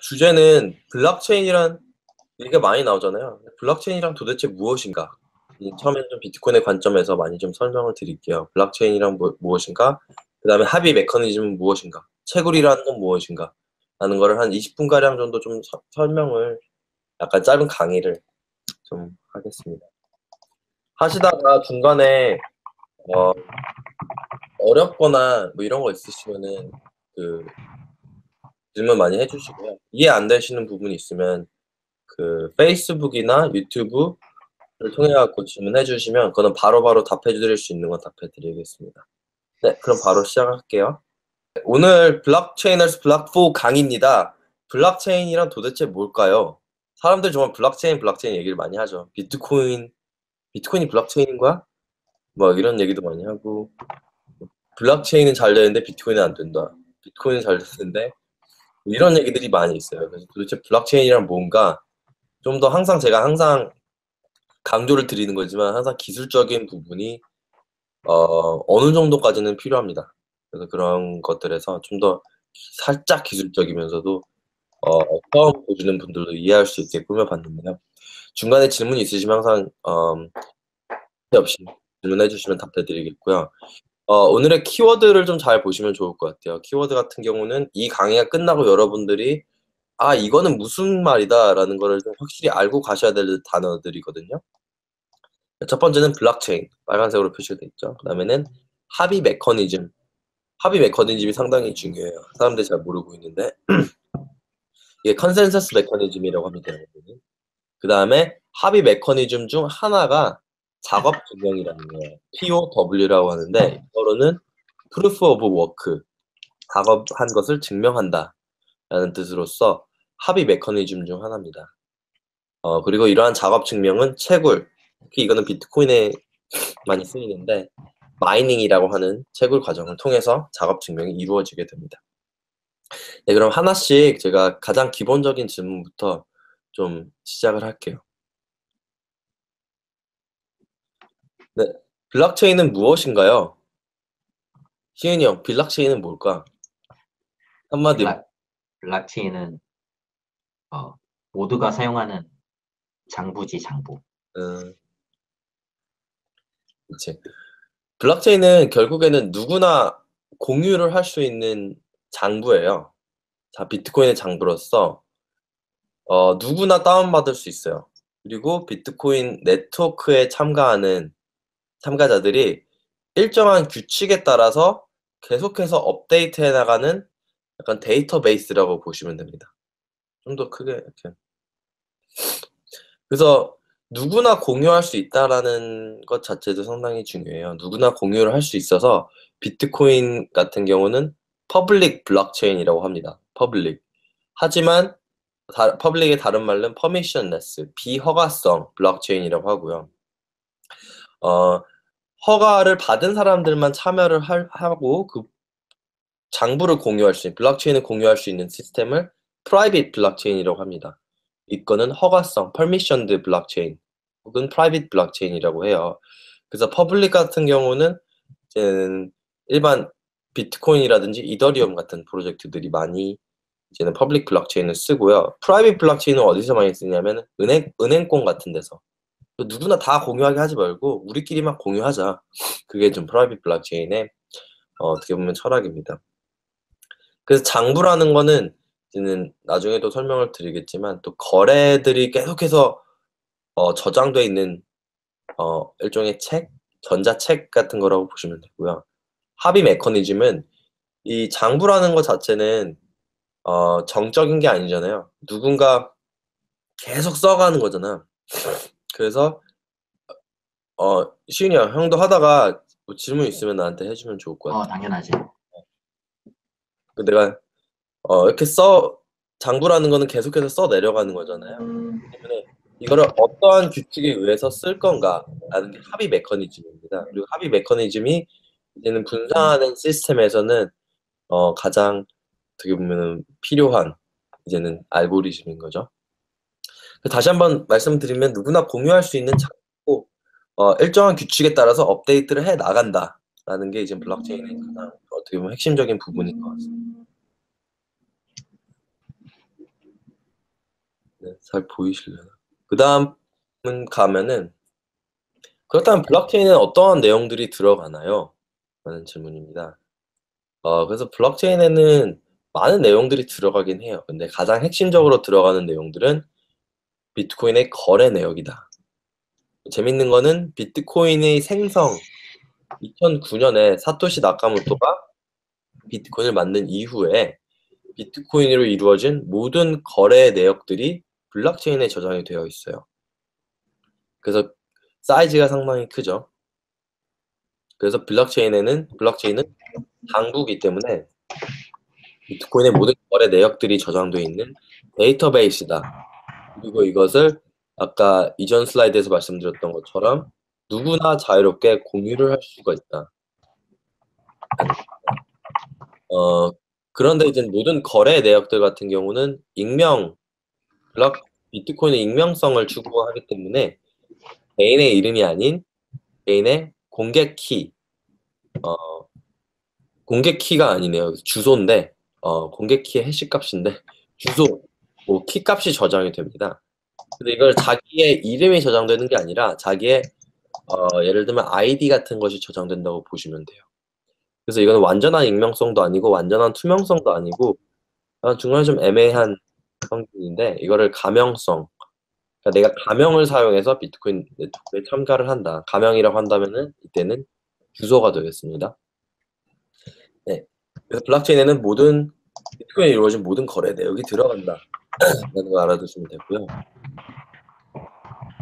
주제는 블록체인이란 얘기가 많이 나오잖아요. 블록체인이란 도대체 무엇인가? 처음엔 좀 비트코인의 관점에서 많이 좀 설명을 드릴게요. 블록체인이란 뭐, 무엇인가? 그 다음에 합의 메커니즘은 무엇인가? 채굴이라는 건 무엇인가? 라는 거를 한 20분가량 정도 좀 서, 설명을 약간 짧은 강의를 좀 하겠습니다. 하시다가 중간에 어, 어렵거나 뭐 이런 거 있으시면은 그 질문 많이 해주시고요. 이해 안 되시는 부분이 있으면 그 페이스북이나 유튜브를 통해 갖고 질문해 주시면 그거는 바로바로 답해 드릴 수 있는 건 답해 드리겠습니다. 네, 그럼 바로 시작할게요. 오늘 블록체인에서 블록4 강의입니다. 블록체인이란 도대체 뭘까요? 사람들 정말 블록체인, 블록체인 얘기를 많이 하죠. 비트코인, 비트코인이 블록체인인가? 뭐 이런 얘기도 많이 하고 블록체인은 잘 되는데 비트코인은 안 된다. 비트코인은 잘 되는데 이런 얘기들이 많이 있어요. 그래서 도대체 블록체인이란 뭔가 좀 더 항상 제가 항상 강조를 드리는 거지만 항상 기술적인 부분이 어, 어느 정도까지는 필요합니다. 그래서 그런 것들에서 좀 더 살짝 기술적이면서도 어, 처음 보시는 분들도 이해할 수 있게 꾸며봤는데요. 중간에 질문 있으시면 항상 어, 없이 질문해 주시면 답해 드리겠고요. 어, 오늘의 키워드를 좀 잘 보시면 좋을 것 같아요. 키워드 같은 경우는 이 강의가 끝나고 여러분들이 아 이거는 무슨 말이다 라는 거를 좀 확실히 알고 가셔야 될 단어들이거든요. 첫 번째는 블록체인 빨간색으로 표시가 되어 있죠. 그 다음에는 합의 메커니즘 합의 메커니즘이 상당히 중요해요. 사람들이 잘 모르고 있는데 이게 consensus mechanism이라고 합니다. 그 다음에 합의 메커니즘 중 하나가 작업 증명이라는 거예요. POW라고 하는데 이거로는 Proof of Work 작업한 것을 증명한다 라는 뜻으로서 합의 메커니즘 중 하나입니다. 어, 그리고 이러한 작업 증명은 채굴, 특히 이거는 비트코인에 많이 쓰이는데 마이닝이라고 하는 채굴 과정을 통해서 작업 증명이 이루어지게 됩니다. 네, 그럼 하나씩 제가 가장 기본적인 질문부터 좀 시작을 할게요. 네, 블록체인은 무엇인가요? 시은이 형, 블록체인은 뭘까? 한마디로. 블락, 블록체인은 어, 모두가 사용하는 장부지 장부. 음, 그치. 블록체인은 결국에는 누구나 공유를 할 수 있는 장부예요. 자, 비트코인의 장부로서 어, 누구나 다운받을 수 있어요. 그리고 비트코인 네트워크에 참가하는 참가자들이 일정한 규칙에 따라서 계속해서 업데이트해 나가는 약간 데이터베이스라고 보시면 됩니다. 좀 더 크게 이렇게. 그래서 누구나 공유할 수 있다라는 것 자체도 상당히 중요해요. 누구나 공유를 할 수 있어서 비트코인 같은 경우는 public 블록체인이라고 합니다. public. 하지만 다, public의 다른 말은 permissionless, 비허가성 블록체인이라고 하고요. 어, 허가를 받은 사람들만 참여를 할, 하고 그 장부를 공유할 수 있는 블록체인을 공유할 수 있는 시스템을 private 블록체인이라고 합니다. 이거는 허가성, permissioned 블록체인 혹은 private 블록체인이라고 해요. 그래서 public 같은 경우는 이제는 일반 비트코인이라든지 이더리움 같은 프로젝트들이 많이 이제는 public 블록체인을 쓰고요. private 블록체인은 어디서 많이 쓰냐면 은행 은행권 같은 데서 누구나 다 공유하게 하지 말고 우리끼리만 공유하자. 그게 좀 private 블록체인의 어, 떻게 보면 철학입니다. 그래서 장부라는 거는 이제는 나중에도 설명을 드리겠지만 또 거래들이 계속해서 어, 저장돼 있는 어, 일종의 책, 전자책 같은 거라고 보시면 되고요. 합의 메커니즘은 이 장부라는 것 자체는 어, 정적인 게 아니잖아요. 누군가 계속 써가는 거잖아. 그래서 어 시윤이 형 형도 하다가 뭐 질문 있으면 나한테 해주면 좋을 것 같아. 어, 당연하지. 그 내가 어 이렇게 써 장부라는 거는 계속해서 써 내려가는 거잖아요. 때문에 이거를 어떠한 규칙에 의해서 쓸 건가라는 게 합의 메커니즘입니다. 그리고 합의 메커니즘이 이제는 분산하는 시스템에서는 어 가장 어떻게 보면 필요한 이제는 알고리즘인 거죠. 다시 한번 말씀드리면 누구나 공유할 수 있는 창고 어, 일정한 규칙에 따라서 업데이트를 해 나간다라는 게 이제 블록체인의 가장 어떻게 보면 핵심적인 부분인 것 같습니다. 잘 보이실려나? 그 다음은 가면은 그렇다면 블록체인은 어떠한 내용들이 들어가나요? 라는 질문입니다. 어, 그래서 블록체인에는 많은 내용들이 들어가긴 해요. 근데 가장 핵심적으로 들어가는 내용들은 비트코인의 거래 내역이다. 재밌는 거는 비트코인의 생성 2009년에 사토시 나카모토가 비트코인을 만든 이후에 비트코인으로 이루어진 모든 거래 내역들이 블록체인에 저장이 되어 있어요. 그래서 사이즈가 상당히 크죠. 그래서 블록체인에는 블록체인은 당부기 때문에 비트코인의 모든 거래 내역들이 저장되어 있는 데이터베이스다. 그리고 이것을 아까 이전 슬라이드에서 말씀드렸던 것처럼 누구나 자유롭게 공유를 할 수가 있다. 어, 그런데 이제 모든 거래 내역들 같은 경우는 익명, 블록, 비트코인의 익명성을 추구하기 때문에 개인의 이름이 아닌 개인의 공개 키, 어, 공개 키가 아니네요. 주소인데, 어, 공개 키의 해시 값인데, 주소, 뭐, 키 값이 저장이 됩니다. 근데 이걸 자기의 이름이 저장되는 게 아니라 자기의, 어, 예를 들면 아이디 같은 것이 저장된다고 보시면 돼요. 그래서 이건 완전한 익명성도 아니고 완전한 투명성도 아니고 중간에 좀 애매한 성질인데 이거를 가명성 그러니까 내가 가명을 사용해서 비트코인 네트워크에 참가를 한다. 가명이라고 한다면은 이때는 주소가 되겠습니다. 네. 그래서 블록체인에는 모든 비트코인에 이루어진 모든 거래 내역이 들어간다. 라는 거 알아두시면 되고요.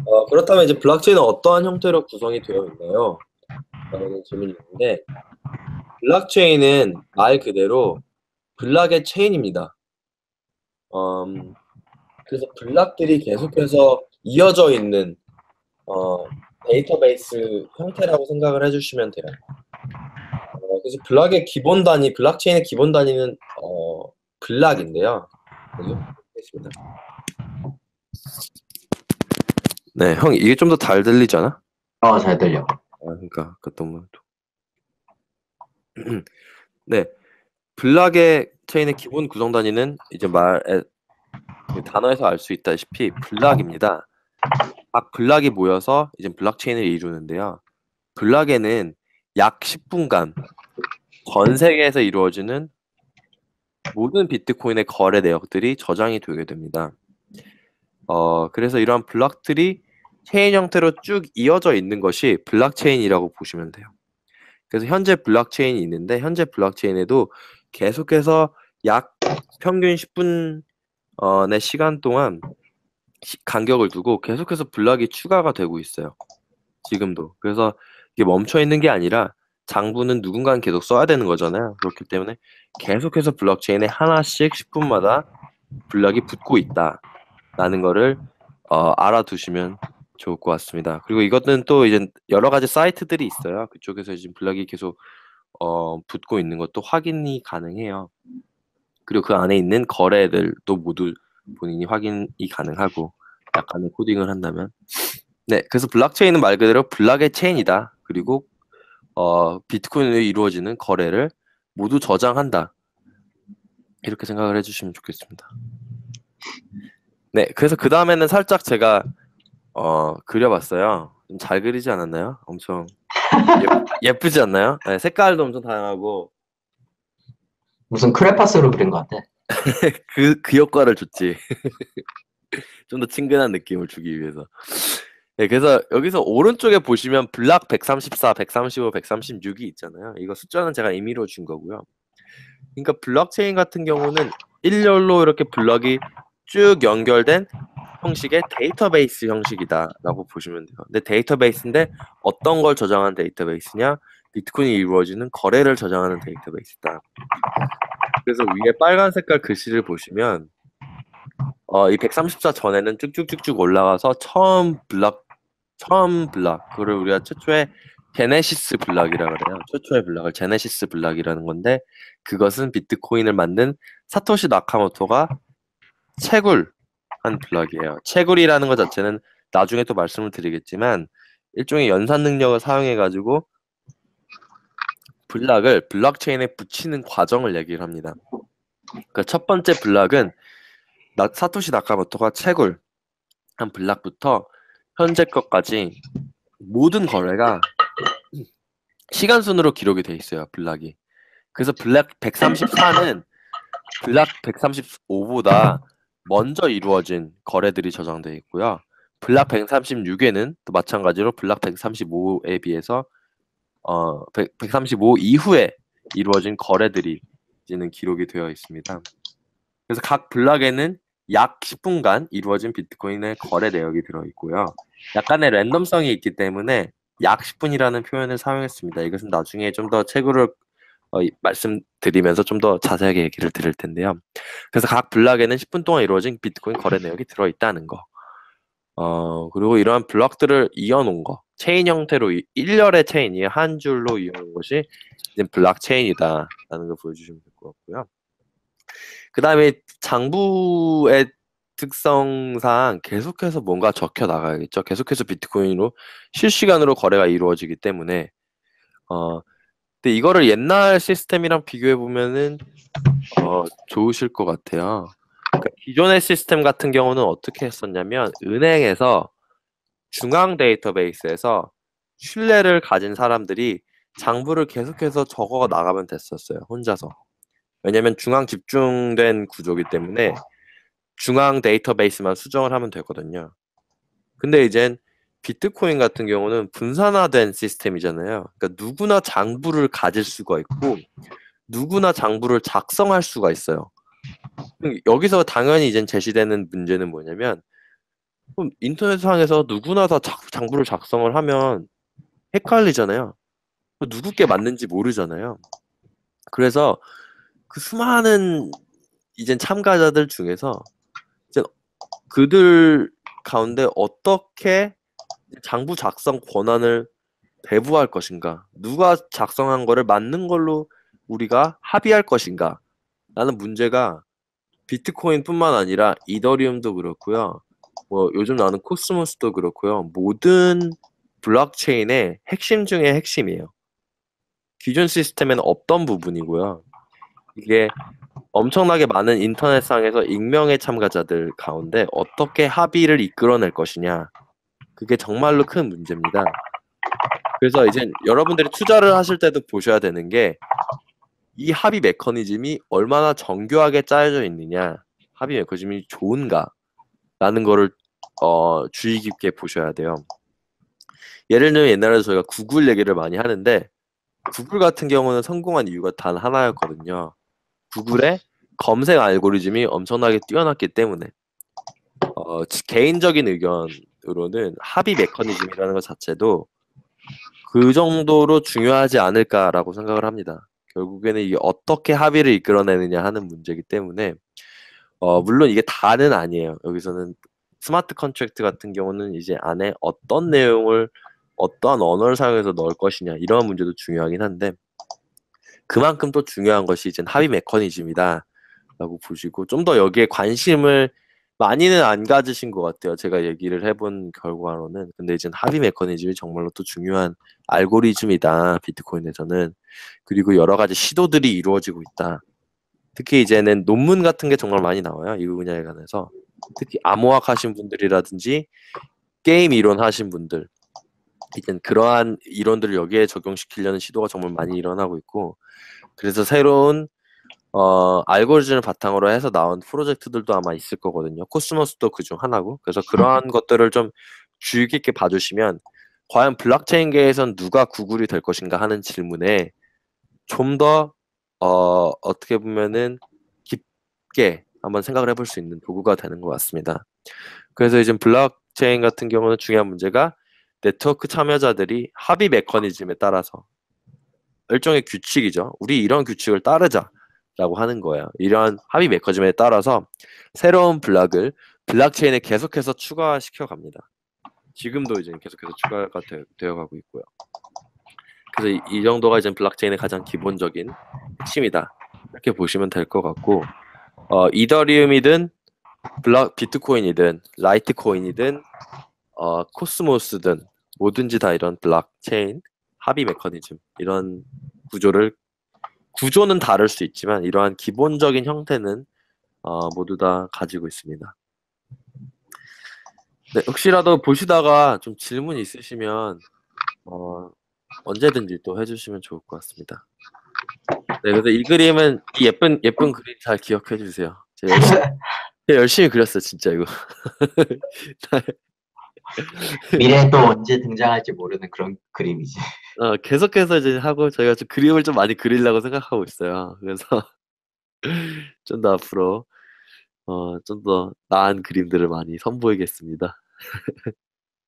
어, 그렇다면 이제 블록체인은 어떠한 형태로 구성이 되어 있나요? 라는 질문이 있는데 블록체인은 말 그대로 블락의 체인입니다. 음, 그래서 블락들이 계속해서 이어져 있는 어, 데이터베이스 형태라고 생각을 해주시면 돼요. 어, 그래서 블락의 기본 단위, 블록체인의 기본 단위는 어, 블락인데요. 네, 형 이게 좀 더 잘 들리잖아? 어, 잘 들려. 아, 그러니까 그것도 뭐 네, 블락의 체인의 기본 구성 단위는 이제 말에 그 단어에서 알 수 있다시피 블락입니다. 각 블락이 모여서 이제 블록체인을 이루는데요. 블락에는 약 10분간 전 세계에서 이루어지는 모든 비트코인의 거래 내역들이 저장이 되게 됩니다. 어, 그래서 이러한 블록들이 체인 형태로 쭉 이어져 있는 것이 블록체인이라고 보시면 돼요. 그래서 현재 블록체인이 있는데 현재 블록체인에도 계속해서 약 평균 10분 어, 의 시간 동안 시, 간격을 두고 계속해서 블락이 추가가 되고 있어요. 지금도. 그래서 이게 멈춰 있는 게 아니라 장부는 누군가는 계속 써야 되는 거잖아요. 그렇기 때문에 계속해서 블록체인에 하나씩 10분마다 블락이 붙고 있다라는 거를 어, 알아두시면 좋을 것 같습니다. 그리고 이것은 또 이제 여러 가지 사이트들이 있어요. 그쪽에서 지금 블락이 계속 어, 붙고 있는 것도 확인이 가능해요. 그리고 그 안에 있는 거래들도 모두 본인이 확인이 가능하고 약간의 코딩을 한다면 네 그래서 블록체인은 말 그대로 블락의 체인이다 그리고 어, 비트코인으로 이루어지는 거래를 모두 저장한다 이렇게 생각을 해주시면 좋겠습니다 네 그래서 그 다음에는 살짝 제가 어, 그려봤어요 좀 잘 그리지 않았나요? 엄청 예쁘, 지 않나요? 네, 색깔도 엄청 다양하고 무슨 크레파스로 그린 것 같아. 그, 그 효과를 줬지. 좀 더 친근한 느낌을 주기 위해서. 네, 그래서 여기서 오른쪽에 보시면 블락 134, 135, 136이 있잖아요. 이거 숫자는 제가 임의로 준 거고요. 그러니까 블록체인 같은 경우는 일렬로 이렇게 블럭이 쭉 연결된 형식의 데이터베이스 형식이다라고 보시면 돼요. 근데 데이터베이스인데 어떤 걸 저장한 데이터베이스냐? 비트코인이 이루어지는 거래를 저장하는 데이터베이스다. 그래서 위에 빨간 색깔 글씨를 보시면 어, 이 134 전에는 쭉쭉쭉쭉 올라가서 처음 블락 처음 블락 그걸 우리가 최초의 genesis block이라 그래요. 최초의 블락을 genesis block이라는 건데 그것은 비트코인을 만든 사토시 나카모토가 채굴한 블락이에요. 채굴이라는 것 자체는 나중에 또 말씀을 드리겠지만 일종의 연산 능력을 사용해 가지고 블락을 블록체인에 붙이는 과정을 얘기를 합니다. 그첫 번째 블락은 나, 사토시 나카모토가 채굴, 한 블락부터 현재 것까지 모든 거래가 시간 순으로 기록이 돼 있어요. 블락이. 그래서 블락 134는 블락 135보다 먼저 이루어진 거래들이 저장되어 있고요. 블락 136에는 또 마찬가지로 블락 135에 비해서 어 100, 135 이후에 이루어진 거래들이 이제는 기록이 되어 있습니다. 그래서 각 블락에는 약 10분간 이루어진 비트코인의 거래 내역이 들어 있고요. 약간의 랜덤성이 있기 때문에 약 10분이라는 표현을 사용했습니다. 이것은 나중에 좀 더 책으로 어, 이- 말씀드리면서 좀 더 자세하게 얘기를 드릴 텐데요. 그래서 각 블락에는 10분 동안 이루어진 비트코인 거래 내역이 들어 있다는 거. 어, 그리고 이러한 블럭들을 이어놓은 거. 체인 형태로 이- 일렬의 체인이 한 줄로 이어놓은 것이 이제 블락 체인이다라는 걸 보여주시면 될 것 같고요. 그 다음에 장부의 특성상 계속해서 뭔가 적혀 나가야겠죠. 계속해서 비트코인으로 실시간으로 거래가 이루어지기 때문에 어 근데 이거를 옛날 시스템이랑 비교해 보면은 어 좋으실 것 같아요. 그러니까 기존의 시스템 같은 경우는 어떻게 했었냐면 은행에서 중앙 데이터베이스에서 신뢰를 가진 사람들이 장부를 계속해서 적어 나가면 됐었어요. 혼자서. 왜냐면 중앙 집중된 구조기 때문에 중앙 데이터베이스만 수정을 하면 되거든요. 근데 이젠 비트코인 같은 경우는 분산화된 시스템이잖아요. 그러니까 누구나 장부를 가질 수가 있고 누구나 장부를 작성할 수가 있어요. 여기서 당연히 이제 제시되는 문제는 뭐냐면 인터넷상에서 누구나 다 작- 장부를 작성을 하면 헷갈리잖아요. 누구께 맞는지 모르잖아요. 그래서 그 수많은 이젠 참가자들 중에서 이제 그들 가운데 어떻게 장부 작성 권한을 배부할 것인가? 누가 작성한 거를 맞는 걸로 우리가 합의할 것인가? 라는 문제가 비트코인뿐만 아니라 이더리움도 그렇고요. 뭐 요즘 나오는 코스모스도 그렇고요. 모든 블록체인의 핵심 중의 핵심이에요. 기존 시스템에는 없던 부분이고요. 이게 엄청나게 많은 인터넷상에서 익명의 참가자들 가운데 어떻게 합의를 이끌어낼 것이냐. 그게 정말로 큰 문제입니다. 그래서 이제 여러분들이 투자를 하실 때도 보셔야 되는 게 이 합의 메커니즘이 얼마나 정교하게 짜여져 있느냐, 합의 메커니즘이 좋은가, 라는 거를 어, 주의 깊게 보셔야 돼요. 예를 들면 옛날에 저희가 구글 얘기를 많이 하는데 구글 같은 경우는 성공한 이유가 단 하나였거든요. 구글의 검색 알고리즘이 엄청나게 뛰어났기 때문에 어, 지- 개인적인 의견으로는 합의 메커니즘이라는 것 자체도 그 정도로 중요하지 않을까라고 생각을 합니다. 결국에는 이게 어떻게 합의를 이끌어내느냐 하는 문제이기 때문에 어, 물론 이게 다는 아니에요. 여기서는 smart contract 같은 경우는 이제 안에 어떤 내용을 어떠한 언어를 사용해서 넣을 것이냐 이런 문제도 중요하긴 한데 그만큼 또 중요한 것이 이제 합의 메커니즘이다 라고 보시고 좀 더 여기에 관심을 많이는 안 가지신 것 같아요. 제가 얘기를 해본 결과로는. 근데 이제 합의 메커니즘이 정말로 또 중요한 알고리즘이다 비트코인에서는. 그리고 여러 가지 시도들이 이루어지고 있다. 특히 이제는 논문 같은 게 정말 많이 나와요 이 분야에 관해서. 특히 암호학 하신 분들이라든지 게임 이론 하신 분들 이제 그러한 이론들을 여기에 적용시키려는 시도가 정말 많이 일어나고 있고 그래서 새로운 어, 알고리즘을 바탕으로 해서 나온 프로젝트들도 아마 있을 거거든요. 코스모스도 그 중 하나고 그래서 그러한 것들을 좀 주의 깊게 봐주시면 과연 블록체인계에선 누가 구글이 될 것인가 하는 질문에 좀 더 어, 어떻게 보면은 깊게 한번 생각을 해볼 수 있는 도구가 되는 것 같습니다. 그래서 이제 블록체인 같은 경우는 중요한 문제가 네트워크 참여자들이 합의 메커니즘에 따라서 일종의 규칙이죠. 우리 이런 규칙을 따르자라고 하는 거예요. 이러한 합의 메커니즘에 따라서 새로운 블록을 블록체인에 계속해서 추가시켜 갑니다. 지금도 이제 계속해서 추가가 되, 되어가고 있고요. 그래서 이, 이 정도가 이제 블록체인의 가장 기본적인 핵심이다. 이렇게 보시면 될 것 같고 어, 이더리움이든 블록 비트코인이든 라이트코인이든 어, 코스모스든 뭐든지 다 이런 블록체인 합의 메커니즘 이런 구조를 구조는 다를 수 있지만 이러한 기본적인 형태는 어, 모두 다 가지고 있습니다. 네, 혹시라도 보시다가 좀 질문 있으시면 어, 언제든지 또 해주시면 좋을 것 같습니다. 네, 그래서 이 그림은 이 예쁜 예쁜 그림 잘 기억해 주세요. 제가 열심히, 제가 열심히 그렸어요, 진짜 이거. 미래에 또 언제 등장할지 모르는 그런 그림이지. 어, 계속해서 이제 하고 저희가 좀 그림을 좀 많이 그리려고 생각하고 있어요. 그래서 좀 더 앞으로 어, 좀 더 나은 그림들을 많이 선보이겠습니다.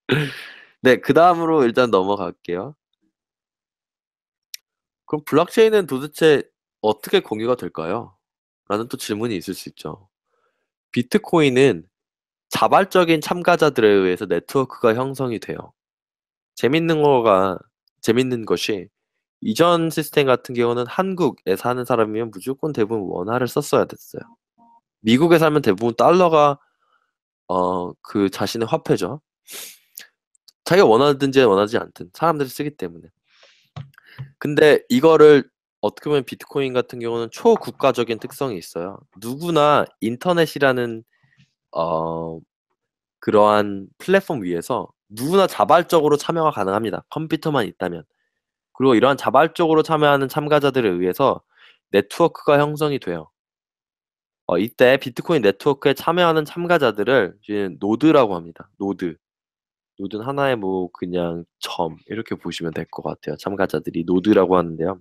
네, 그 다음으로 일단 넘어갈게요. 그럼 블록체인은 도대체 어떻게 공유가 될까요? 라는 또 질문이 있을 수 있죠. 비트코인은 자발적인 참가자들에 의해서 네트워크가 형성이 돼요. 재밌는 거가 재밌는 것이 이전 시스템 같은 경우는 한국에 사는 사람이면 무조건 대부분 원화를 썼어야 됐어요. 미국에 살면 대부분 달러가 어 그 자신의 화폐죠. 자기가 원하든지 원하지 않든 사람들이 쓰기 때문에. 근데 이거를 어떻게 보면 비트코인 같은 경우는 초국가적인 특성이 있어요. 누구나 인터넷이라는 어 그러한 플랫폼 위에서 누구나 자발적으로 참여가 가능합니다. 컴퓨터만 있다면. 그리고 이러한 자발적으로 참여하는 참가자들에 의해서 네트워크가 형성이 돼요. 어, 이때 비트코인 네트워크에 참여하는 참가자들을 노드라고 합니다. 노드. 노드는 하나의 뭐 그냥 점 이렇게 보시면 될 것 같아요. 참가자들이 노드라고 하는데요.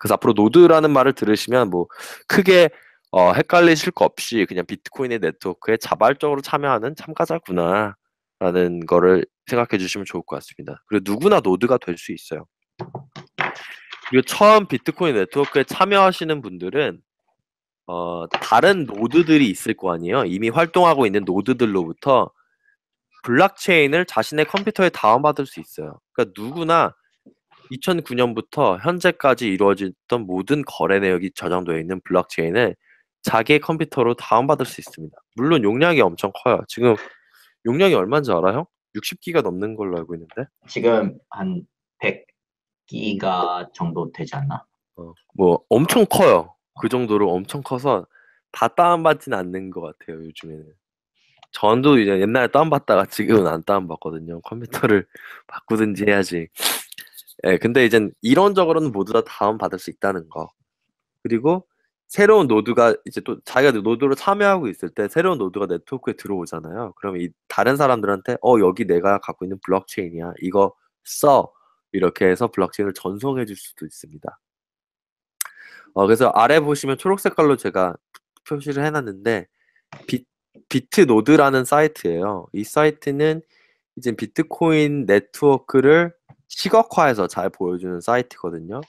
그래서 앞으로 노드라는 말을 들으시면 뭐 크게 어, 헷갈리실 거 없이 그냥 비트코인의 네트워크에 자발적으로 참여하는 참가자구나 라는 거를 생각해 주시면 좋을 것 같습니다. 그리고 누구나 노드가 될 수 있어요. 그리고 처음 비트코인 네트워크에 참여하시는 분들은 어, 다른 노드들이 있을 거 아니에요. 이미 활동하고 있는 노드들로부터 블록체인을 자신의 컴퓨터에 다운받을 수 있어요. 그러니까 누구나 2009년부터 현재까지 이루어졌던 모든 거래 내역이 저장되어 있는 블록체인을 자기의 컴퓨터로 다운받을 수 있습니다. 물론 용량이 엄청 커요. 지금 용량이 얼마인지 알아요? 60기가 넘는 걸로 알고 있는데. 지금 한 100기가 정도 되지 않나? 어, 뭐 엄청 커요. 그 정도로 엄청 커서 다 다운받지는 않는 것 같아요. 요즘에는. 전도 이제 옛날에 다운받다가 지금은 안 다운받거든요. 컴퓨터를 바꾸든지 해야지. 예, 근데 이제 이론적으로는 모두 다 다운받을 수 있다는 거. 그리고 새로운 노드가 이제 또 자기가 노드로 참여하고 있을 때 새로운 노드가 네트워크에 들어오잖아요. 그러면 이 다른 사람들한테 어 여기 내가 갖고 있는 블록체인이야. 이거 써. 이렇게 해서 블록체인을 전송해 줄 수도 있습니다. 어, 그래서 아래 보시면 초록 색깔로 제가 표시를 해놨는데 비, Bitnode라는 사이트예요. 이 사이트는 이제 비트코인 네트워크를 시각화해서 잘 보여주는 사이트거든요.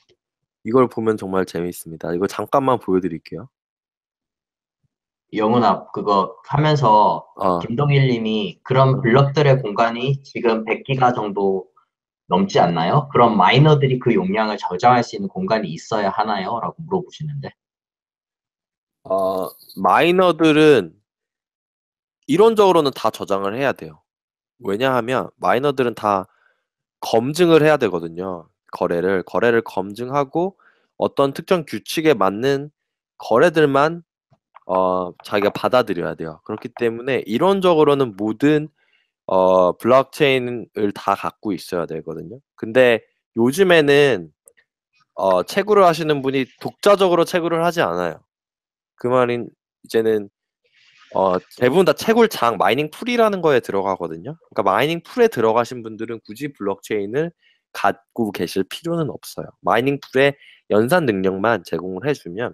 이걸 보면 정말 재미있습니다. 이거 잠깐만 보여드릴게요. 영훈아 그거 하면서 어, 김동일님이 그런 블럭들의 공간이 지금 100기가 정도 넘지 않나요? 그럼 마이너들이 그 용량을 저장할 수 있는 공간이 있어야 하나요? 라고 물어보시는데 어, 마이너들은 이론적으로는 다 저장을 해야 돼요. 왜냐하면 마이너들은 다 검증을 해야 되거든요. 거래를 거래를 검증하고 어떤 특정 규칙에 맞는 거래들만 어, 자기가 받아들여야 돼요. 그렇기 때문에 이론적으로는 모든 어, 블록체인을 다 갖고 있어야 되거든요. 근데 요즘에는 어, 채굴을 하시는 분이 독자적으로 채굴을 하지 않아요. 그 말인 이제는 어, 대부분 다 채굴장 mining pool이라는 거에 들어가거든요. 그러니까 mining pool에 들어가신 분들은 굳이 블록체인을 갖고 계실 필요는 없어요. mining pool의 연산 능력만 제공을 해주면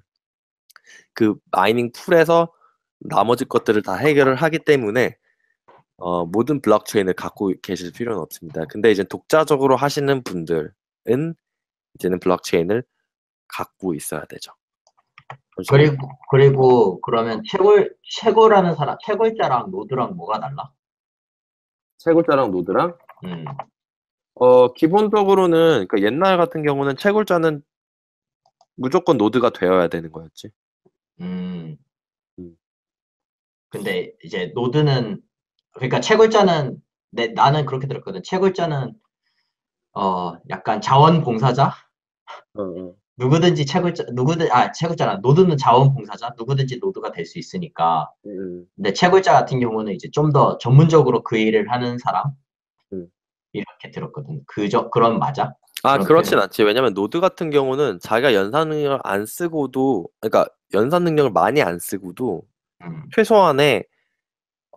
그 mining pool에서 나머지 것들을 다 해결을 하기 때문에 어, 모든 블록체인을 갖고 계실 필요는 없습니다. 근데 이제 독자적으로 하시는 분들은 이제는 블록체인을 갖고 있어야 되죠. 그리고 그리고 그러면 채굴 채굴하는 사람 채굴자랑 노드랑 뭐가 달라? 채굴자랑 노드랑 음. 어 기본적으로는 그러니까 옛날 같은 경우는 채굴자는 무조건 노드가 되어야 되는 거였지. 음. 음. 근데 이제 노드는 그러니까 채굴자는 내, 나는 그렇게 들었거든. 채굴자는 어 약간 자원봉사자 어, 어. 누구든지 채굴자 누구든 아 채굴자나 노드는 자원봉사자 누구든지 노드가 될 수 있으니까 음, 근데 채굴자 같은 경우는 이제 좀 더 전문적으로 그 일을 하는 사람 음. 이렇게 들었거든. 그저 그런 맞아? 아, 그런 그렇진 표현. 않지. 왜냐면 노드 같은 경우는 자기가 연산 능력을 안 쓰고도, 그러니까 연산 능력을 많이 안 쓰고도 음, 최소한의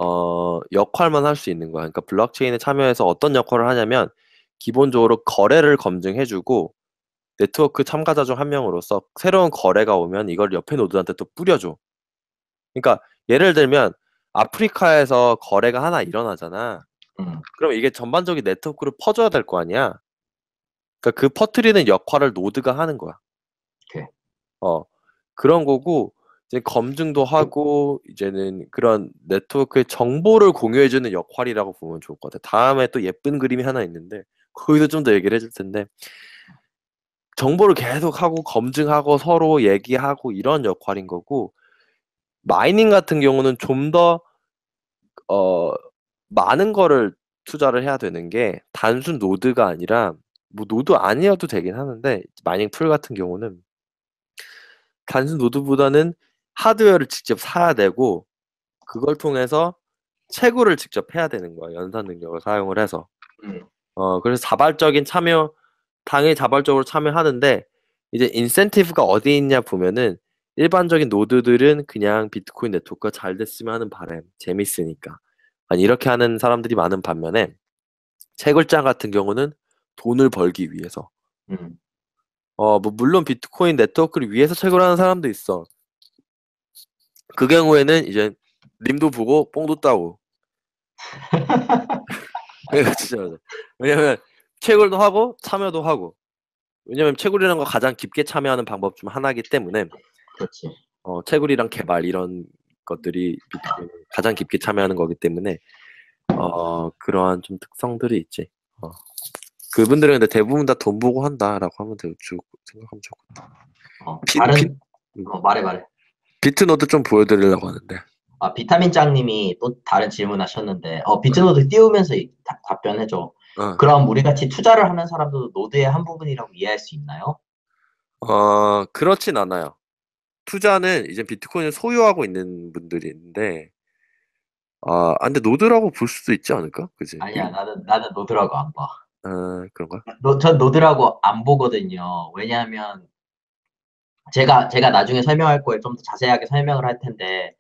어, 역할만 할 수 있는 거야. 그러니까 블록체인에 참여해서 어떤 역할을 하냐면 기본적으로 거래를 검증해주고 네트워크 참가자 중 한 명으로서 새로운 거래가 오면 이걸 옆에 노드한테 또 뿌려줘. 그러니까 예를 들면 아프리카에서 거래가 하나 일어나잖아. 음, 그럼 이게 전반적인 네트워크로 퍼져야 될 거 아니야. 그러니까 그 퍼뜨리는 역할을 노드가 하는 거야. 오케이. 어 그런 거고 이제 검증도 하고 이제는 그런 네트워크의 정보를 공유해주는 역할이라고 보면 좋을 것 같아. 다음에 또 예쁜 그림이 하나 있는데 거기서 좀 더 얘기를 해줄 텐데 정보를 계속 하고 검증하고 서로 얘기하고 이런 역할인 거고 mining 같은 경우는 좀 더 어, 많은 거를 투자를 해야 되는 게 단순 노드가 아니라 뭐 노드 아니어도 되긴 하는데 mining pool 같은 경우는 단순 노드보다는 하드웨어를 직접 사야 되고 그걸 통해서 채굴을 직접 해야 되는 거야 연산 능력을 사용을 해서. 음, 어 그래서 자발적인 참여 당연히 자발적으로 참여하는데 이제 인센티브가 어디 있냐 보면은 일반적인 노드들은 그냥 비트코인 네트워크가 잘 됐으면 하는 바람 재밌으니까 아니 이렇게 하는 사람들이 많은 반면에 채굴장 같은 경우는 돈을 벌기 위해서 음, 어, 뭐, 물론 비트코인 네트워크를 위해서 채굴하는 사람도 있어. 그 경우에는 이제 님도 보고 뽕도 따고. 진짜 맞아. 왜냐면 채굴도 하고 참여도 하고. 왜냐면 채굴이라는 거 가장 깊게 참여하는 방법 중 하나이기 때문에 그렇지. 어, 채굴이랑 개발 이런 것들이 가장 깊게 참여하는 거기 때문에 어, 그러한 좀 특성들이 있지. 어. 그분들은 근데 대부분 다 돈 보고 한다라고 하면 되고 생각하면 좋겠다. 어, 비- 다른 비- 어, 말해 말해. Bitnode 좀 보여드리려고 하는데. 아 비타민 짱님이 또 다른 질문하셨는데 어 Bitnode 띄우면서 이- 다- 답변해줘. 어, 그럼 우리 같이 투자를 하는 사람도 노드의 한 부분이라고 이해할 수 있나요? 어, 그렇진 않아요. 투자는 이제 비트코인을 소유하고 있는 분들이 있는데, 아, 아, 근데 노드라고 볼 수도 있지 않을까? 그지? 아니야 나는 나는 노드라고 안 봐. 아, 그런가? 노, 전 노드라고 안 보거든요. 왜냐하면 제가 제가 나중에 설명할 거에 좀 더 자세하게 설명을 할 텐데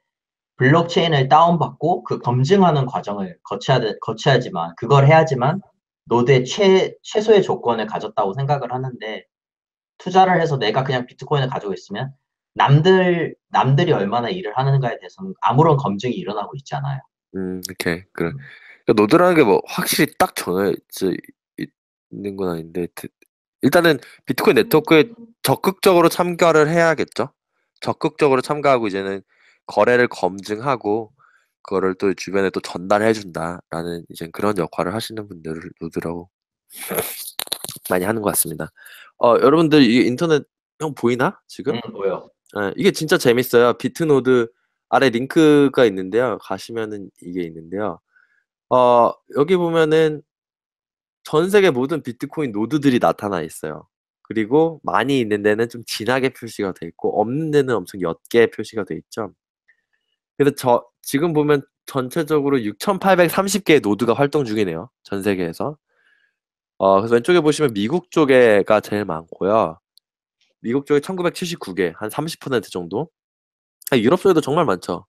블록체인을 다운받고 그 검증하는 과정을 거쳐야 돼- 거쳐야지만 그걸 해야지만 노드의 최 최소의 조건을 가졌다고 생각을 하는데 투자를 해서 내가 그냥 비트코인을 가지고 있으면 남들 남들이 얼마나 일을 하는가에 대해서는 아무런 검증이 일어나고 있지 않아요. 음, 오케이. 그래. 그러니까 노드라는 게 뭐 확실히 딱 정해져 있- 있는 건 아닌데, 드- 일단은 비트코인 네트워크에 적극적으로 참가를 해야겠죠? 적극적으로 참가하고 이제는 거래를 검증하고, 그거를 또 주변에 또 전달해 준다라는 이제 그런 역할을 하시는 분들을 노드라고 많이 하는 것 같습니다. 어, 여러분들 이게 인터넷 형 보이나? 지금? 음, 뭐요? 예, 이게 진짜 재밌어요. 비트노드 아래 링크가 있는데요. 가시면은 이게 있는데요. 어, 여기 보면은 전 세계 모든 비트코인 노드들이 나타나 있어요. 그리고 많이 있는 데는 좀 진하게 표시가 돼 있고 없는 데는 엄청 옅게 표시가 돼 있죠. 그래서 저 지금 보면 전체적으로 6,830개의 노드가 활동 중이네요. 전 세계에서. 어, 그래서 왼쪽에 보시면 미국 쪽에가 제일 많고요. 미국 쪽에 1979개, 한 30% 정도. 아, 유럽 쪽에도 정말 많죠.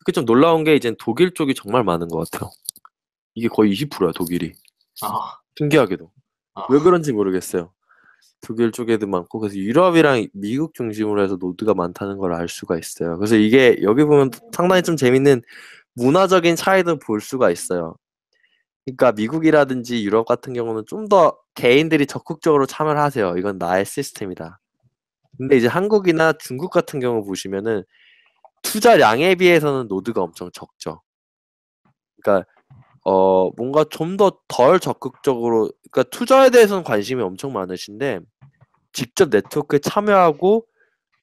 특히 좀 놀라운 게 이제 독일 쪽이 정말 많은 것 같아요. 이게 거의 20%야, 독일이. 아, 신기하게도. 아. 왜 그런지 모르겠어요. 독일 쪽에도 많고, 그래서 유럽이랑 미국 중심으로 해서 노드가 많다는 걸 알 수가 있어요. 그래서 이게 여기 보면 상당히 좀 재밌는 문화적인 차이도 볼 수가 있어요. 그러니까 미국이라든지 유럽 같은 경우는 좀 더 개인들이 적극적으로 참여를 하세요. 이건 나의 시스템이다. 근데 이제 한국이나 중국 같은 경우 보시면은 투자량에 비해서는 노드가 엄청 적죠. 그러니까 어 뭔가 좀 더 덜 적극적으로 그러니까 투자에 대해서는 관심이 엄청 많으신데 직접 네트워크에 참여하고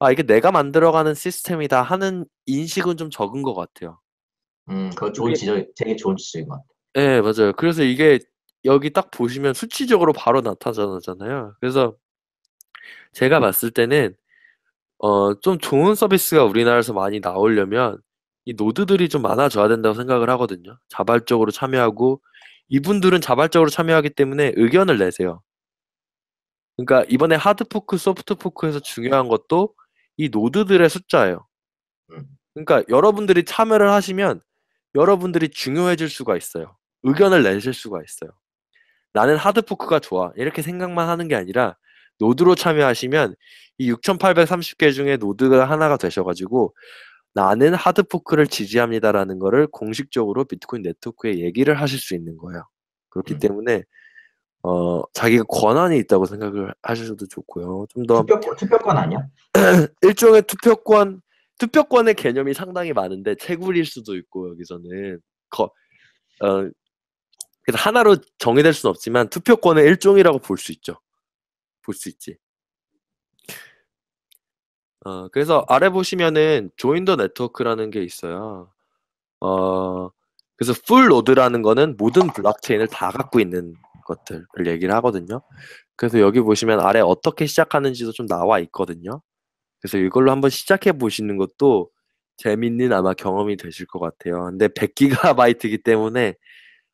아 이게 내가 만들어가는 시스템이다 하는 인식은 좀 적은 것 같아요. 음, 그거 좋은 지적, 되게 좋은 지적인 것 같아. 네, 맞아요. 그래서 이게 여기 딱 보시면 수치적으로 바로 나타나잖아요. 그래서 제가 봤을 때는 어, 좀 좋은 서비스가 우리나라에서 많이 나오려면 이 노드들이 좀 많아져야 된다고 생각을 하거든요. 자발적으로 참여하고 이분들은 자발적으로 참여하기 때문에 의견을 내세요. 그러니까 이번에 하드포크, 소프트포크에서 중요한 것도 이 노드들의 숫자예요. 음. 그러니까 여러분들이 참여를 하시면 여러분들이 중요해질 수가 있어요. 의견을 내실 수가 있어요. 나는 하드포크가 좋아. 이렇게 생각만 하는 게 아니라 노드로 참여하시면 이 6,830개 중에 노드가 하나가 되셔가지고 나는 하드포크를 지지합니다라는 거를 공식적으로 비트코인 네트워크에 얘기를 하실 수 있는 거예요. 그렇기 음. 때문에 어 자기가 권한이 있다고 생각을 하셔도 좋고요. 좀더 투표 투표권 아니야? 일종의 투표권 투표권의 개념이 상당히 많은데 채굴일 수도 있고 여기서는 거, 어, 그래서 하나로 정의될 수는 없지만 투표권의 일종이라고 볼 수 있죠. 볼 수 있지. 어, 그래서 아래 보시면은 조인 더 네트워크라는 게 있어요. 어, 그래서 full node라는 거는 모든 블록체인을 다 갖고 있는 것들을 얘기를 하거든요. 그래서 여기 보시면 아래 어떻게 시작하는지도 좀 나와 있거든요. 그래서 이걸로 한번 시작해 보시는 것도 재밌는 아마 경험이 되실 것 같아요. 근데 100기가바이트이기 때문에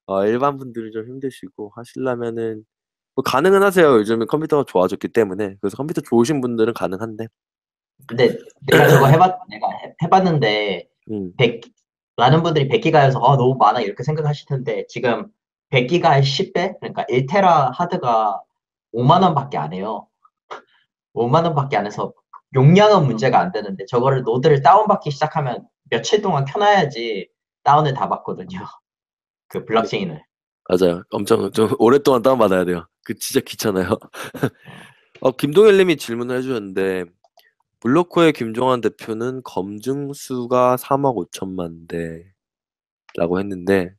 어, 일반 분들은 좀 힘드시고 하시려면은 뭐 가능은 하세요. 요즘에 컴퓨터가 좋아졌기 때문에 그래서 컴퓨터 좋으신 분들은 가능한데 근데 내가 저거 해봤 내가 해, 해봤는데 음, 100 많은 분들이 100기가여서 아 너무 많아 이렇게 생각하실 텐데 지금 100기가의 10배 그러니까 1테라 하드가 5만 원밖에 안 해요. 5만 원밖에 안 해서 용량은 문제가 안 되는데 저거를 노드를 다운받기 시작하면 며칠 동안 켜놔야지 다운을 다 받거든요. 그 블록체인을. 맞아요. 엄청 좀 오랫동안 다운받아야 돼요. 그 진짜 귀찮아요. 어, 김동일님이 질문을 해주셨는데 블로코의 김종환 대표는 검증 수가 3억 5천만 대라고 했는데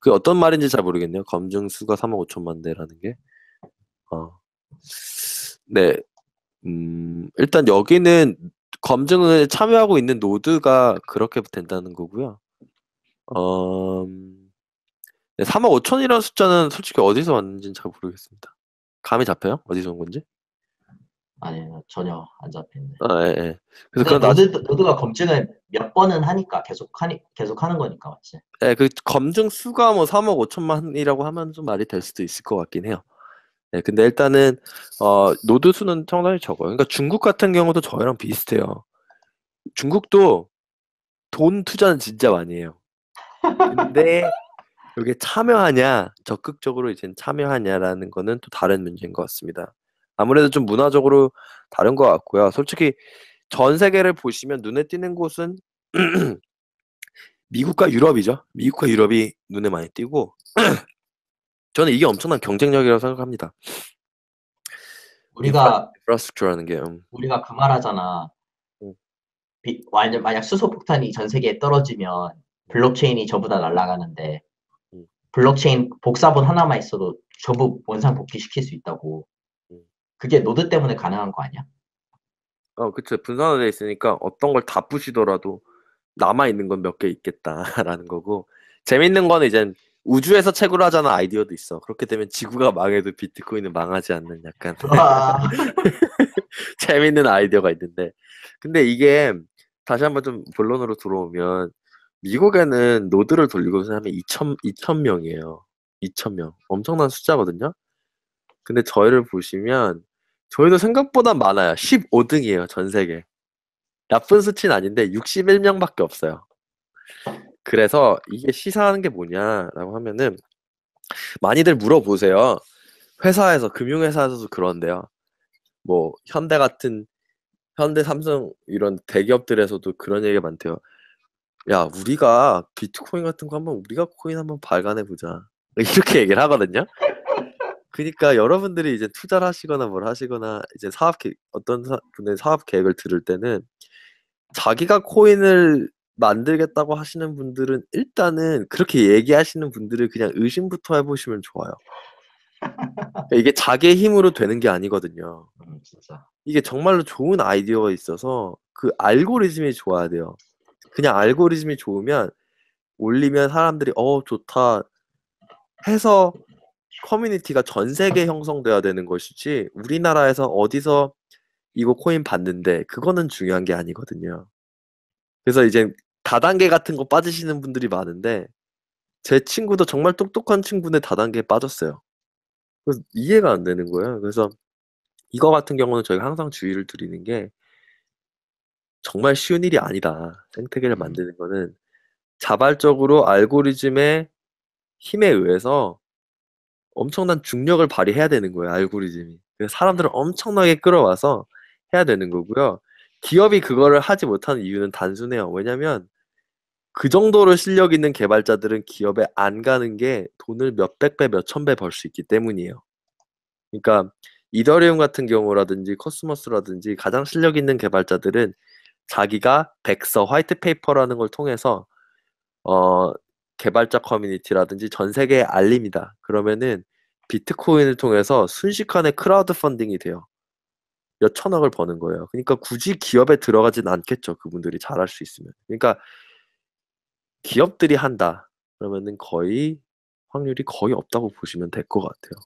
그 어떤 말인지 잘 모르겠네요. 검증 수가 3억 5천만 대라는 게. 어. 네. 음, 일단 여기는 검증을 참여하고 있는 노드가 그렇게 된다는 거고요. 어, 음, 네, 3억 5천이라는 숫자는 솔직히 어디서 왔는지는 잘 모르겠습니다. 감이 잡혀요? 어디서 온 건지? 아니 전혀 안 잡히는데. 아, 예, 예. 그래서 그건 노드, 노드가 검증을 몇 번은 하니까 계속 하니 계속 하는 거니까 맞지? 예, 그 검증 수가 뭐 3억 5천만이라고 하면 좀 말이 될 수도 있을 것 같긴 해요. 네, 근데 일단은 어, 노드 수는 상당히 적어요. 그러니까 중국 같은 경우도 저희랑 비슷해요. 중국도 돈 투자는 진짜 많이 해요. 근데 여기에 참여하냐, 적극적으로 이제 참여하냐라는 거는 또 다른 문제인 것 같습니다. 아무래도 좀 문화적으로 다른 것 같고요. 솔직히 전 세계를 보시면 눈에 띄는 곳은 미국과 유럽이죠. 미국과 유럽이 눈에 많이 띄고 저는 이게 엄청난 경쟁력이라고 생각합니다. 우리가 인프라스트럭처라는 게 음. 우리가 그 말하잖아. 음. 비- 완전 만약 수소 폭탄이 전 세계에 떨어지면 블록체인이 전부 다 날아가는데 음. 블록체인 복사본 하나만 있어도 전부 원상 복귀시킬 수 있다고. 음. 그게 노드 때문에 가능한 거 아니야? 어, 그쵸. 분산화돼 있으니까 어떤 걸 다 부시더라도 남아 있는 건 몇 개 있겠다라는 거고 재밌는 거는 이제 우주에서 채굴 하자는 아이디어도 있어. 그렇게 되면 지구가 망해도 비트코인은 망하지 않는 약간 와, 재밌는 아이디어가 있는데 근데 이게 다시 한번 좀 본론으로 들어오면 미국에는 노드를 돌리고 있는 사람이 2천 2천 명이에요. 2천 명. 엄청난 숫자거든요. 근데 저희를 보시면 저희도 생각보다 많아요. 15등이에요, 전 세계. 나쁜 수치는 아닌데 61명밖에 없어요. 그래서 이게 시사하는 게 뭐냐라고 하면은 많이들 물어보세요. 회사에서 금융회사에서도 그런데요. 뭐 현대 같은 현대 삼성 이런 대기업들에서도 그런 얘기가 많대요. 야, 우리가 비트코인 같은 거 한번 우리가 코인 한번 발간해 보자. 이렇게 얘기를 하거든요. 그러니까 여러분들이 이제 투자를 하시거나 뭘 하시거나 이제 사업 계 어떤 사, 분의 사업 계획을 들을 때는 자기가 코인을 만들겠다고 하시는 분들은 일단은 그렇게 얘기하시는 분들을 그냥 의심부터 해보시면 좋아요. 그러니까 이게 자기의 힘으로 되는 게 아니거든요. 음. 이게 정말로 좋은 아이디어가 있어서 그 알고리즘이 좋아야 돼요. 그냥 알고리즘이 좋으면 올리면 사람들이 어 좋다 해서 커뮤니티가 전 세계 형성돼야 되는 것이지 우리나라에서 어디서 이거 코인 봤는데 그거는 중요한 게 아니거든요. 그래서 이제 다단계 같은 거 빠지시는 분들이 많은데 제 친구도 정말 똑똑한 친구인데 다단계에 빠졌어요. 그래서 이해가 안 되는 거예요. 그래서 이거 같은 경우는 저희가 항상 주의를 드리는 게 정말 쉬운 일이 아니다. 생태계를 만드는 거는 자발적으로 알고리즘의 힘에 의해서 엄청난 중력을 발휘해야 되는 거예요, 알고리즘이. 그래서 사람들을 엄청나게 끌어와서 해야 되는 거고요. 기업이 그거를 하지 못하는 이유는 단순해요. 왜냐면 그 정도로 실력 있는 개발자들은 기업에 안 가는 게 돈을 몇백 배, 몇천 배 벌 수 있기 때문이에요. 그러니까 이더리움 같은 경우라든지 코스모스라든지 가장 실력 있는 개발자들은 자기가 백서, white paper라는 걸 통해서 어, 개발자 커뮤니티라든지 전 세계에 알립니다. 그러면은 비트코인을 통해서 순식간에 크라우드 펀딩이 돼요. 몇 천억을 버는 거예요. 그러니까 굳이 기업에 들어가진 않겠죠. 그분들이 잘할 수 있으면. 그러니까 기업들이 한다. 그러면은 거의 확률이 거의 없다고 보시면 될 것 같아요.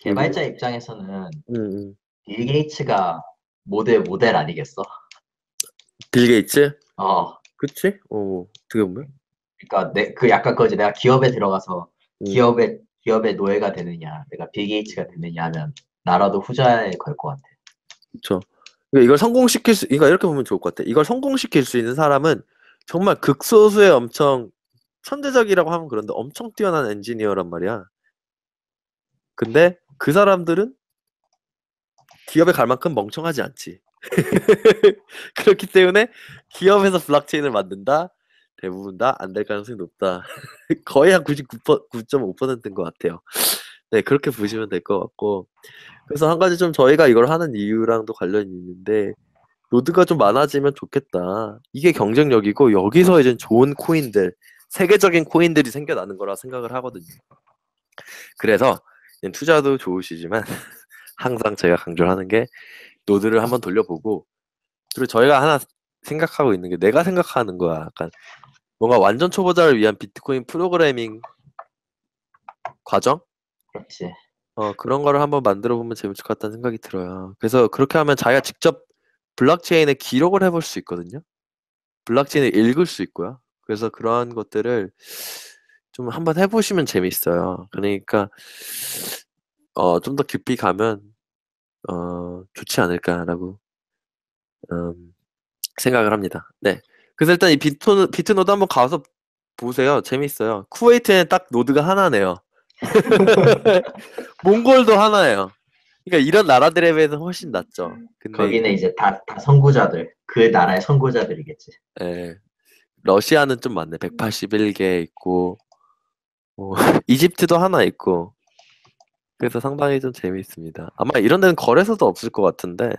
개발자 입장에서는 음, 음. 빌 게이츠가 모델 모델 아니겠어? 빌 게이츠? 어, 그치? 어, 어떻게 보면. 그러니까 내 그 약간 거지. 내가 기업에 들어가서 음. 기업의 기업의 노예가 되느냐, 내가 빌 게이츠가 되느냐 하면 나라도 후자에 걸 것 같아. 그렇죠. 그러니까 이걸 성공시킬 수, 그러니까 이렇게 보면 좋을 것 같아. 이걸 성공시킬 수 있는 사람은 정말 극소수의 엄청 천재적이라고 하면 그런데 엄청 뛰어난 엔지니어란 말이야. 근데 그 사람들은 기업에 갈 만큼 멍청하지 않지. 그렇기 때문에 기업에서 블록체인을 만든다? 대부분 다 안 될 가능성이 높다. 거의 한 99.5%인 것 같아요. 네, 그렇게 보시면 될 것 같고. 그래서 한 가지 좀 저희가 이걸 하는 이유랑도 관련이 있는데, 노드가 좀 많아지면 좋겠다. 이게 경쟁력이고, 여기서 이제 좋은 코인들, 세계적인 코인들이 생겨나는 거라 생각을 하거든요. 그래서 투자도 좋으시지만, 항상 제가 강조를 하는 게, 노드를 한번 돌려보고, 그리고 저희가 하나 생각하고 있는 게, 내가 생각하는 거야. 약간, 뭔가 완전 초보자를 위한 비트코인 프로그래밍 과정? 그렇지. 어, 그런 거를 한번 만들어 보면 재밌을 것 같다는 생각이 들어요. 그래서 그렇게 하면 자기가 직접 블록체인에 기록을 해볼 수 있거든요. 블록체인을 읽을 수 있고요. 그래서 그러한 것들을 좀 한번 해보시면 재밌어요. 그러니까 어, 좀 더 깊이 가면 어, 좋지 않을까라고 음, 생각을 합니다. 네. 그래서 일단 이 비트, 비트 노드 한번 가서 보세요. 재밌어요. 쿠웨이트에는 딱 노드가 하나네요. 몽골도 하나예요. 그러니까 이런 나라들에 비해서 훨씬 낫죠. 근데 거기는 이제 다, 다 선구자들, 그 나라의 선구자들이겠지. 예, 러시아는 좀 많네. 181개 있고 뭐, 이집트도 하나 있고 그래서 상당히 좀 재미있습니다. 아마 이런 데는 거래소도 없을 것 같은데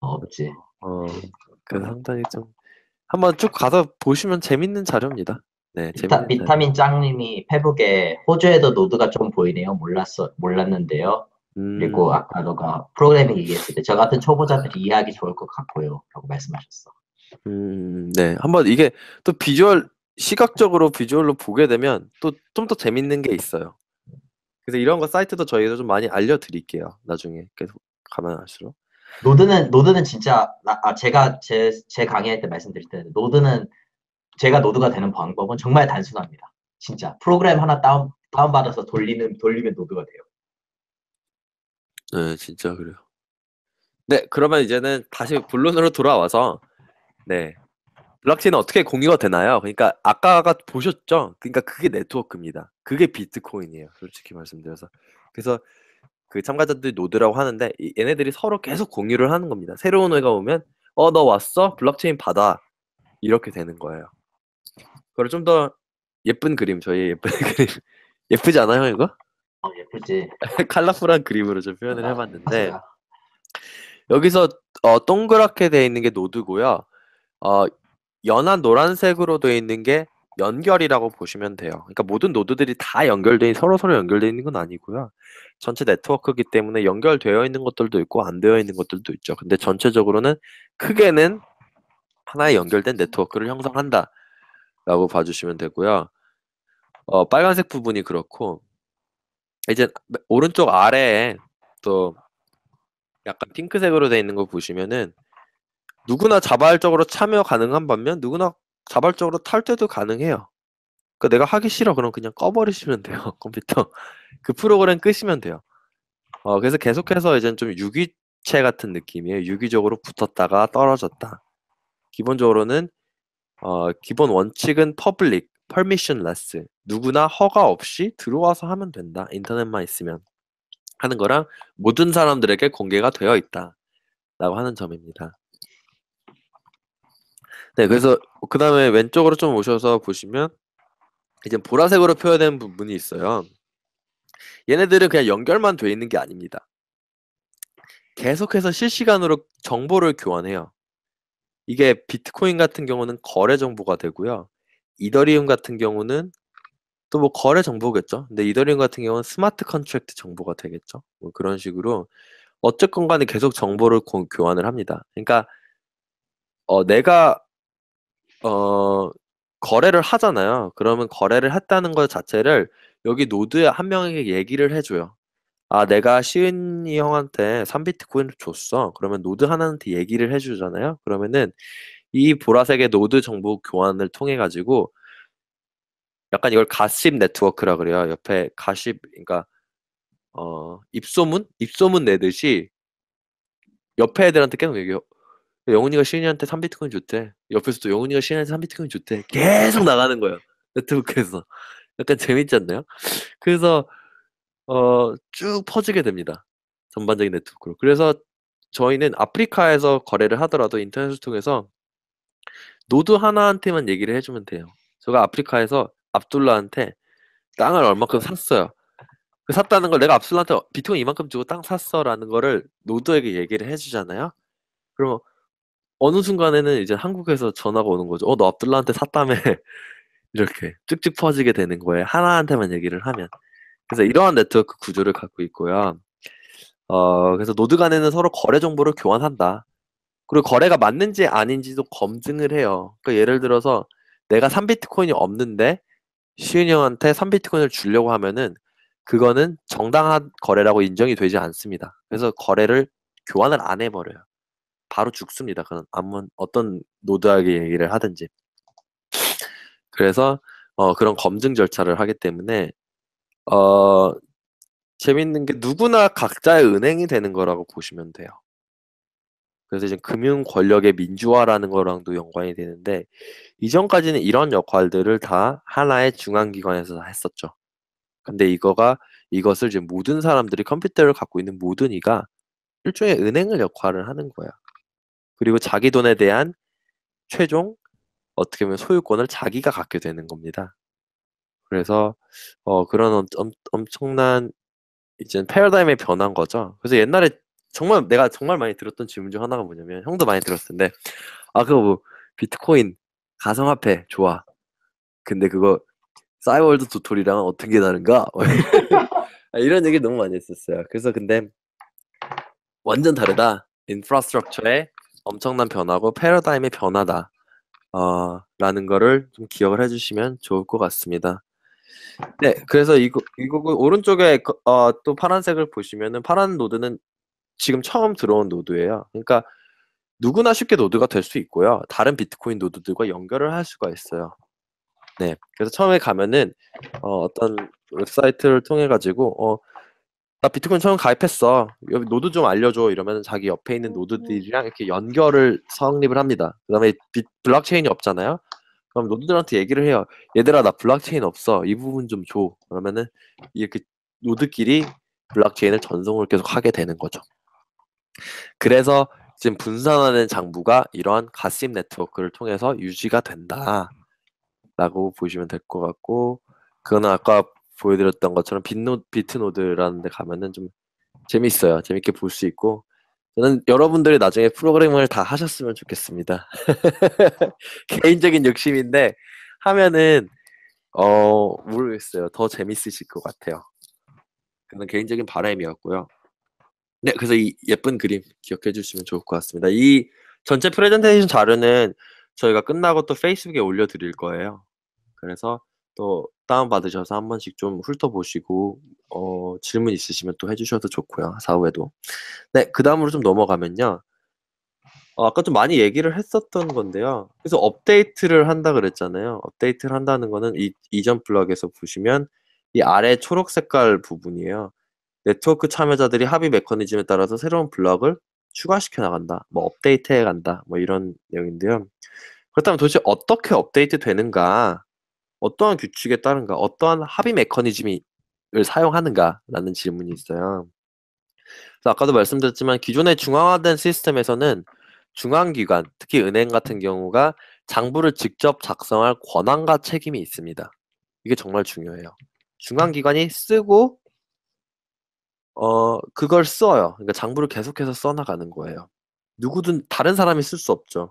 없지. 어, 그래서 상당히 좀 한번 쭉 가서 보시면 재밌는 자료입니다. 네, 비타, 재밌는. 비타민 짱님이 페북에 호주에도 노드가 좀 보이네요. 몰랐어, 몰랐는데요. 음, 그리고 아까 너가 프로그래밍 얘기했을 때 저 같은 초보자들이 이해하기 좋을 것 같고요. 라고 말씀하셨어. 음, 네, 한번 이게 또 비주얼 시각적으로 비주얼로 보게 되면 또 좀 더 재밌는 게 있어요. 그래서 이런 거 사이트도 저희가 좀 많이 알려드릴게요. 나중에 계속 가면 할수록. 노드는 노드는 진짜 나- 아, 제가 제, 제 강의할 때 말씀드릴 때 노드는 제가 노드가 되는 방법은 정말 단순합니다. 진짜 프로그램 하나 다운 다운 받아서 돌리는 돌리면 노드가 돼요. 네, 진짜 그래요. 네, 그러면 이제는 다시 본론으로 돌아와서 네, 블록체인은 어떻게 공유가 되나요? 그러니까 아까가 보셨죠? 그러니까 그게 네트워크입니다. 그게 비트코인이에요. 솔직히 말씀드려서. 그래서 그 참가자들이 노드라고 하는데 이- 얘네들이 서로 계속 공유를 하는 겁니다. 새로운 애가 오면 어, 너 왔어? 블록체인 받아. 이렇게 되는 거예요. 그걸 좀 더 예쁜 그림, 저희 예쁜 그림. 예쁘지 않아요, 이거? 어, 예쁘지. 컬러풀한 그림으로 좀 표현을 해 봤는데 맞아요. 여기서 어, 동그랗게 되어 있는 게 노드고요. 어, 연한 노란색으로 되어 있는 게 연결이라고 보시면 돼요. 그러니까 모든 노드들이 다 연결돼 서로 서로 연결되어 있는 건 아니고요. 전체 네트워크이기 때문에 연결되어 있는 것들도 있고 안 되어 있는 것들도 있죠. 근데 전체적으로는 크게는 하나의 연결된 네트워크를 형성한다라고 봐주시면 되고요. 어, 빨간색 부분이 그렇고 이제 오른쪽 아래에 또 약간 핑크색으로 되어 있는 거 보시면은 누구나 자발적으로 참여 가능한 반면 누구나 자발적으로 탈 때도 가능해요. 그 내가 하기 싫어 그럼 그냥 꺼버리시면 돼요 컴퓨터 그 프로그램 끄시면 돼요. 어 그래서 계속해서 이제 좀 유기체 같은 느낌이에요. 유기적으로 붙었다가 떨어졌다. 기본적으로는 어 기본 원칙은 public, permissionless 누구나 허가 없이 들어와서 하면 된다. 인터넷만 있으면 하는 거랑 모든 사람들에게 공개가 되어 있다 라고 하는 점입니다. 네, 그래서 그 다음에 왼쪽으로 좀 오셔서 보시면 이제 보라색으로 표현된 부분이 있어요. 얘네들은 그냥 연결만 돼 있는 게 아닙니다. 계속해서 실시간으로 정보를 교환해요. 이게 비트코인 같은 경우는 거래 정보가 되고요. 이더리움 같은 경우는 또 뭐 거래 정보겠죠. 근데 이더리움 같은 경우는 smart contract 정보가 되겠죠. 뭐 그런 식으로 어쨌건 간에 계속 정보를 고- 교환을 합니다. 그러니까 어 내가 어 거래를 하잖아요. 그러면 거래를 했다는 것 자체를 여기 노드에 한 명에게 얘기를 해줘요. 아, 내가 시은이 형한테 3비트코인을 줬어. 그러면 노드 하나한테 얘기를 해주잖아요. 그러면은 이 보라색의 노드 정보 교환을 통해 가지고 약간 이걸 가십 네트워크라 그래요. 옆에 가십, 그러니까 어 입소문, 입소문 내듯이 옆에 애들한테 계속 얘기해요. 영훈이가 시은이한테 3비트코인 줬대. 옆에서 또 영훈이가 시은이한테 3비트코인 줬대. 계속 나가는 거예요. 네트워크에서. 약간 재밌지 않나요? 그래서 어, 쭉 퍼지게 됩니다. 전반적인 네트워크로. 그래서 저희는 아프리카에서 거래를 하더라도 인터넷을 통해서 노드 하나한테만 얘기를 해주면 돼요. 제가 아프리카에서 압둘라한테 땅을 얼마큼 샀어요. 그 샀다는 걸 내가 압둘라한테 비트코인 이만큼 주고 땅 샀어라는 거를 노드에게 얘기를 해주잖아요. 그러면 어느 순간에는 이제 한국에서 전화가 오는 거죠. 어, 너 압둘라한테 샀다며. 이렇게 쭉쭉 퍼지게 되는 거예요. 하나한테만 얘기를 하면. 그래서 이러한 네트워크 구조를 갖고 있고요. 어, 그래서 노드 간에는 서로 거래 정보를 교환한다. 그리고 거래가 맞는지 아닌지도 검증을 해요. 그러니까 예를 들어서 내가 3비트코인이 없는데 시은이 형한테 3비트코인을 주려고 하면은 그거는 정당한 거래라고 인정이 되지 않습니다. 그래서 거래를 교환을 안 해버려요. 바로 죽습니다. 그건 아무 어떤 노드에게 얘기를 하든지. 그래서 어, 그런 검증 절차를 하기 때문에 어, 재밌는 게 누구나 각자의 은행이 되는 거라고 보시면 돼요. 그래서 이제 금융 권력의 민주화라는 거랑도 연관이 되는데 이전까지는 이런 역할들을 다 하나의 중앙기관에서 다 했었죠. 근데 이거가 이것을 이제 모든 사람들이 컴퓨터를 갖고 있는 모든 이가 일종의 은행을 역할을 하는 거야. 그리고 자기 돈에 대한 최종 어떻게 보면 소유권을 자기가 갖게 되는 겁니다. 그래서 어 그런 엄, 엄, 엄청난 이제 패러다임의 변한 거죠. 그래서 옛날에 정말 내가 정말 많이 들었던 질문 중 하나가 뭐냐면 형도 많이 들었을 텐데 아 그거 뭐 비트코인 가상화폐 좋아. 근데 그거 싸이월드 도토리랑 어떤 게 다른가? 아, 이런 얘기 너무 많이 했었어요. 그래서 근데 완전 다르다. infrastructure의 엄청난 변화고 패러다임의 변화다. 어, 라는 거를 좀 기억을 해주시면 좋을 것 같습니다. 네, 그래서 이거, 이거 오른쪽에 그- 어, 또 파란색을 보시면은 파란 노드는 지금 처음 들어온 노드예요. 그러니까 누구나 쉽게 노드가 될 수 있고요. 다른 비트코인 노드들과 연결을 할 수가 있어요. 네, 그래서 처음에 가면은 어, 어떤 웹사이트를 통해 가지고 어, 나 비트코인 처음 가입했어. 여기 노드 좀 알려줘. 이러면 자기 옆에 있는 노드들이랑 이렇게 연결을 성립을 합니다. 그 다음에 비, 블록체인이 없잖아요. 그럼 노드들한테 얘기를 해요. 얘들아 나 블록체인 없어. 이 부분 좀 줘. 그러면은 이렇게 노드끼리 블록체인을 전송을 계속 하게 되는 거죠. 그래서 지금 분산화된 장부가 이러한 가심 네트워크를 통해서 유지가 된다라고 보시면 될 것 같고 그거는 아까 보여드렸던 것처럼 빗노, 비트노드라는 데 가면은 좀 재밌어요. 재밌게 볼 수 있고 저는 여러분들이 나중에 프로그램을 다 하셨으면 좋겠습니다. 개인적인 욕심인데 하면은 어 모르겠어요. 더 재밌으실 것 같아요. 그건 개인적인 바람이었고요. 네, 그래서 이 예쁜 그림 기억해 주시면 좋을 것 같습니다. 이 전체 프레젠테이션 자료는 저희가 끝나고 또 페이스북에 올려드릴 거예요. 그래서 또 다운 받으셔서 한 번씩 좀 훑어보시고 어, 질문 있으시면 또 해주셔도 좋고요. 사후에도. 네, 그 다음으로 좀 넘어가면요. 어, 아까 좀 많이 얘기를 했었던 건데요. 그래서 업데이트를 한다 그랬잖아요. 업데이트를 한다는 거는 이 이전 블럭에서 보시면 이 아래 초록 색깔 부분이에요. 네트워크 참여자들이 합의 메커니즘에 따라서 새로운 블럭을 추가시켜 나간다. 뭐 업데이트 해 간다. 뭐 이런 내용인데요. 그렇다면 도대체 어떻게 업데이트 되는가? 어떠한 규칙에 따른가? 어떠한 합의 메커니즘을 사용하는가라는 질문이 있어요. 아까도 말씀드렸지만 기존의 중앙화된 시스템에서는 중앙기관, 특히 은행 같은 경우가 장부를 직접 작성할 권한과 책임이 있습니다. 이게 정말 중요해요. 중앙기관이 쓰고 어 그걸 써요. 그러니까 장부를 계속해서 써나가는 거예요. 누구든 다른 사람이 쓸 수 없죠.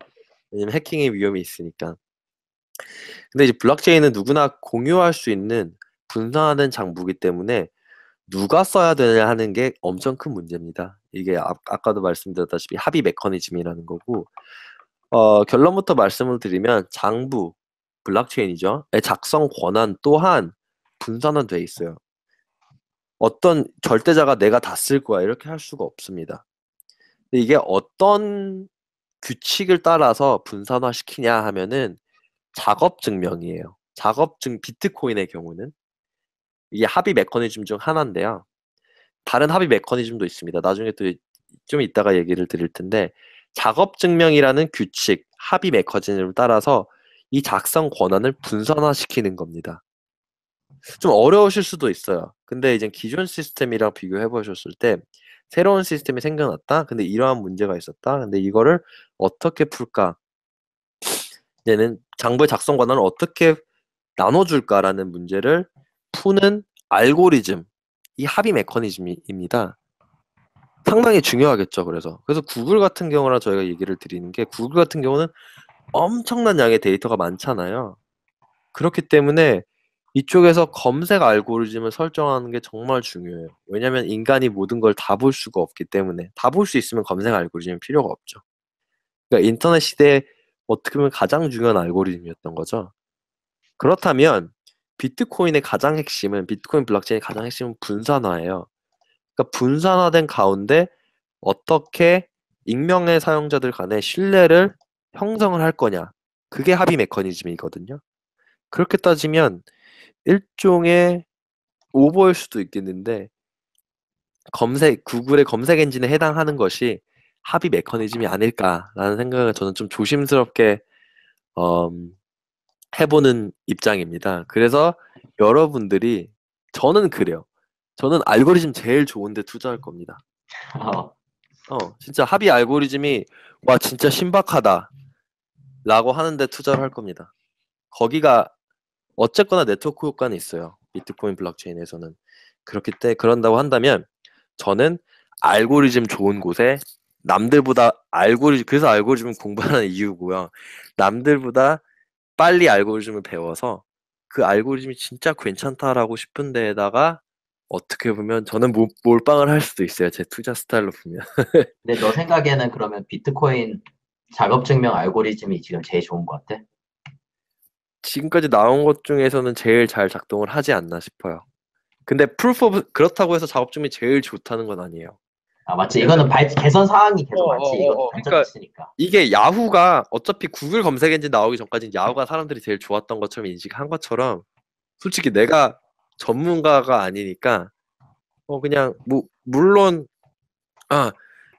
왜냐면 해킹의 위험이 있으니까. 근데 이제 블록체인은 누구나 공유할 수 있는 분산화된 장부이기 때문에 누가 써야 되냐 하는 게 엄청 큰 문제입니다. 이게 아, 아까도 말씀드렸다시피 합의 메커니즘이라는 거고 어, 결론부터 말씀을 드리면 장부 블록체인이죠. 의 작성 권한 또한 분산화돼 있어요. 어떤 절대자가 내가 다 쓸 거야 이렇게 할 수가 없습니다. 근데 이게 어떤 규칙을 따라서 분산화 시키냐 하면은 작업 증명이에요. 작업 증 비트코인의 경우는 이게 합의 메커니즘 중 하나인데요. 다른 합의 메커니즘도 있습니다. 나중에 또 좀 이따가 얘기를 드릴 텐데 작업 증명이라는 규칙, 합의 메커니즘을 따라서 이 작성 권한을 분산화시키는 겁니다. 좀 어려우실 수도 있어요. 근데 이제 기존 시스템이랑 비교해 보셨을 때 새로운 시스템이 생겨났다. 근데 이러한 문제가 있었다. 근데 이거를 어떻게 풀까? 얘는 장부의 작성 권한을 어떻게 나눠줄까라는 문제를 푸는 알고리즘, 이 합의 메커니즘입니다. 상당히 중요하겠죠. 그래서 그래서 구글 같은 경우나 저희가 얘기를 드리는 게 구글 같은 경우는 엄청난 양의 데이터가 많잖아요. 그렇기 때문에 이쪽에서 검색 알고리즘을 설정하는 게 정말 중요해요. 왜냐하면 인간이 모든 걸 다 볼 수가 없기 때문에 다 볼 수 있으면 검색 알고리즘이 필요가 없죠. 그러니까 인터넷 시대에 어떻게 보면 가장 중요한 알고리즘이었던 거죠. 그렇다면 비트코인의 가장 핵심은 비트코인 블록체인의 가장 핵심은 분산화예요. 그러니까 분산화된 가운데 어떻게 익명의 사용자들 간의 신뢰를 형성을 할 거냐. 그게 합의 메커니즘이거든요. 그렇게 따지면 일종의 오버일 수도 있겠는데 검색 구글의 검색 엔진에 해당하는 것이 합의 메커니즘이 아닐까라는 생각을 저는 좀 조심스럽게 음, 해보는 입장입니다. 그래서 여러분들이 저는 그래요. 저는 알고리즘 제일 좋은데 투자할 겁니다. 어, 어, 진짜 합의 알고리즘이 와 진짜 신박하다 라고 하는데 투자를 할 겁니다. 거기가 어쨌거나 네트워크 효과는 있어요. 비트코인 블록체인에서는 그렇기 때문에 그런다고 한다면 저는 알고리즘 좋은 곳에 남들보다 알고리즘 그래서 알고리즘 공부하는 이유고요. 남들보다 빨리 알고리즘을 배워서 그 알고리즘이 진짜 괜찮다라고 싶은 데에다가 어떻게 보면 저는 몰, 몰빵을 할 수도 있어요. 제 투자 스타일로 보면. 근데 너 생각에는 그러면 비트코인 작업 증명 알고리즘이 지금 제일 좋은 것 같아? 지금까지 나온 것 중에서는 제일 잘 작동을 하지 않나 싶어요. 근데 proof of 그렇다고 해서 작업 증명이 제일 좋다는 건 아니에요. 아 맞지. 이거는 발, 개선 사항이 계속 어, 많지. 어, 이거 어, 단점 그러니까 있으니까. 이게 야후가 어차피 구글 검색 엔진 나오기 전까지 야후가 사람들이 제일 좋았던 것처럼 인식한 것처럼 솔직히 내가 전문가가 아니니까 어 그냥 뭐 물론 아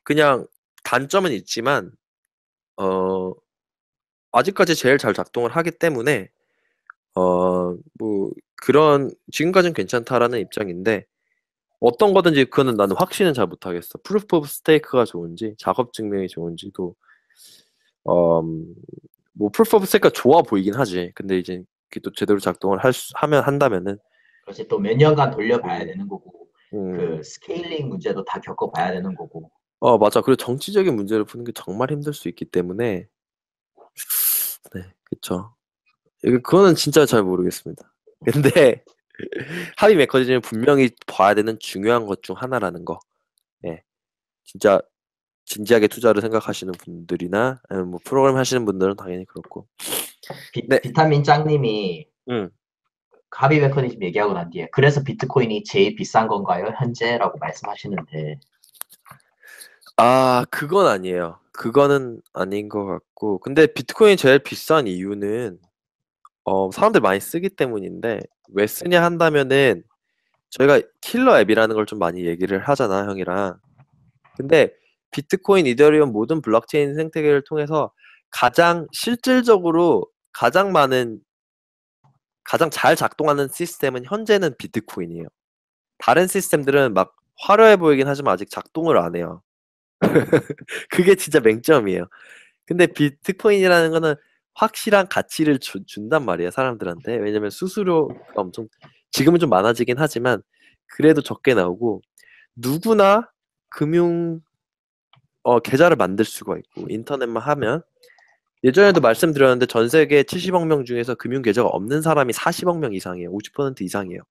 그냥 단점은 있지만 어 아직까지 제일 잘 작동을 하기 때문에 어 뭐 그런 지금까지는 괜찮다라는 입장인데 어떤 거든지 그거는 나는 확신은 잘 못하겠어. proof of stake가 좋은지 작업 증명이 좋은지도 어뭐 proof of stake가 좋아 보이긴 하지. 근데 이제 또 제대로 작동을 할 수, 하면 한다면은 그렇지 또 몇 년간 돌려봐야 되는 거고 음, 그 scaling 문제도 다 겪어봐야 되는 거고 어 맞아. 그리고 정치적인 문제를 푸는 게 정말 힘들 수 있기 때문에 네, 그쵸. 그거는 진짜 잘 모르겠습니다. 근데 합의 메커니즘은 분명히 봐야 되는 중요한 것 중 하나라는 거. 예. 진짜 진지하게 투자를 생각하시는 분들이나 뭐 프로그램 하시는 분들은 당연히 그렇고. 비, 네. 비타민 짱님이 음. 합의 메커니즘 얘기하고 난 뒤에 그래서 비트코인이 제일 비싼 건가요? 현재라고 말씀하시는데 아, 그건 아니에요. 그거는 아닌 것 같고. 근데 비트코인이 제일 비싼 이유는 어, 사람들 많이 쓰기 때문인데 왜 쓰냐 한다면은 저희가 killer app이라는 걸 좀 많이 얘기를 하잖아, 형이랑. 근데 비트코인, 이더리움 모든 블록체인 생태계를 통해서 가장 실질적으로 가장 많은 가장 잘 작동하는 시스템은 현재는 비트코인이에요. 다른 시스템들은 막 화려해 보이긴 하지만 아직 작동을 안 해요. 그게 진짜 맹점이에요. 근데 비트코인이라는 거는 확실한 가치를 주- 준단 말이에요, 사람들한테. 왜냐면 수수료가 엄청 지금은 좀 많아지긴 하지만 그래도 적게 나오고 누구나 금융 어, 계좌를 만들 수가 있고 인터넷만 하면 예전에도 말씀드렸는데 전 세계 70억 명 중에서 금융 계좌가 없는 사람이 40억 명 이상이에요. 50% 이상이에요.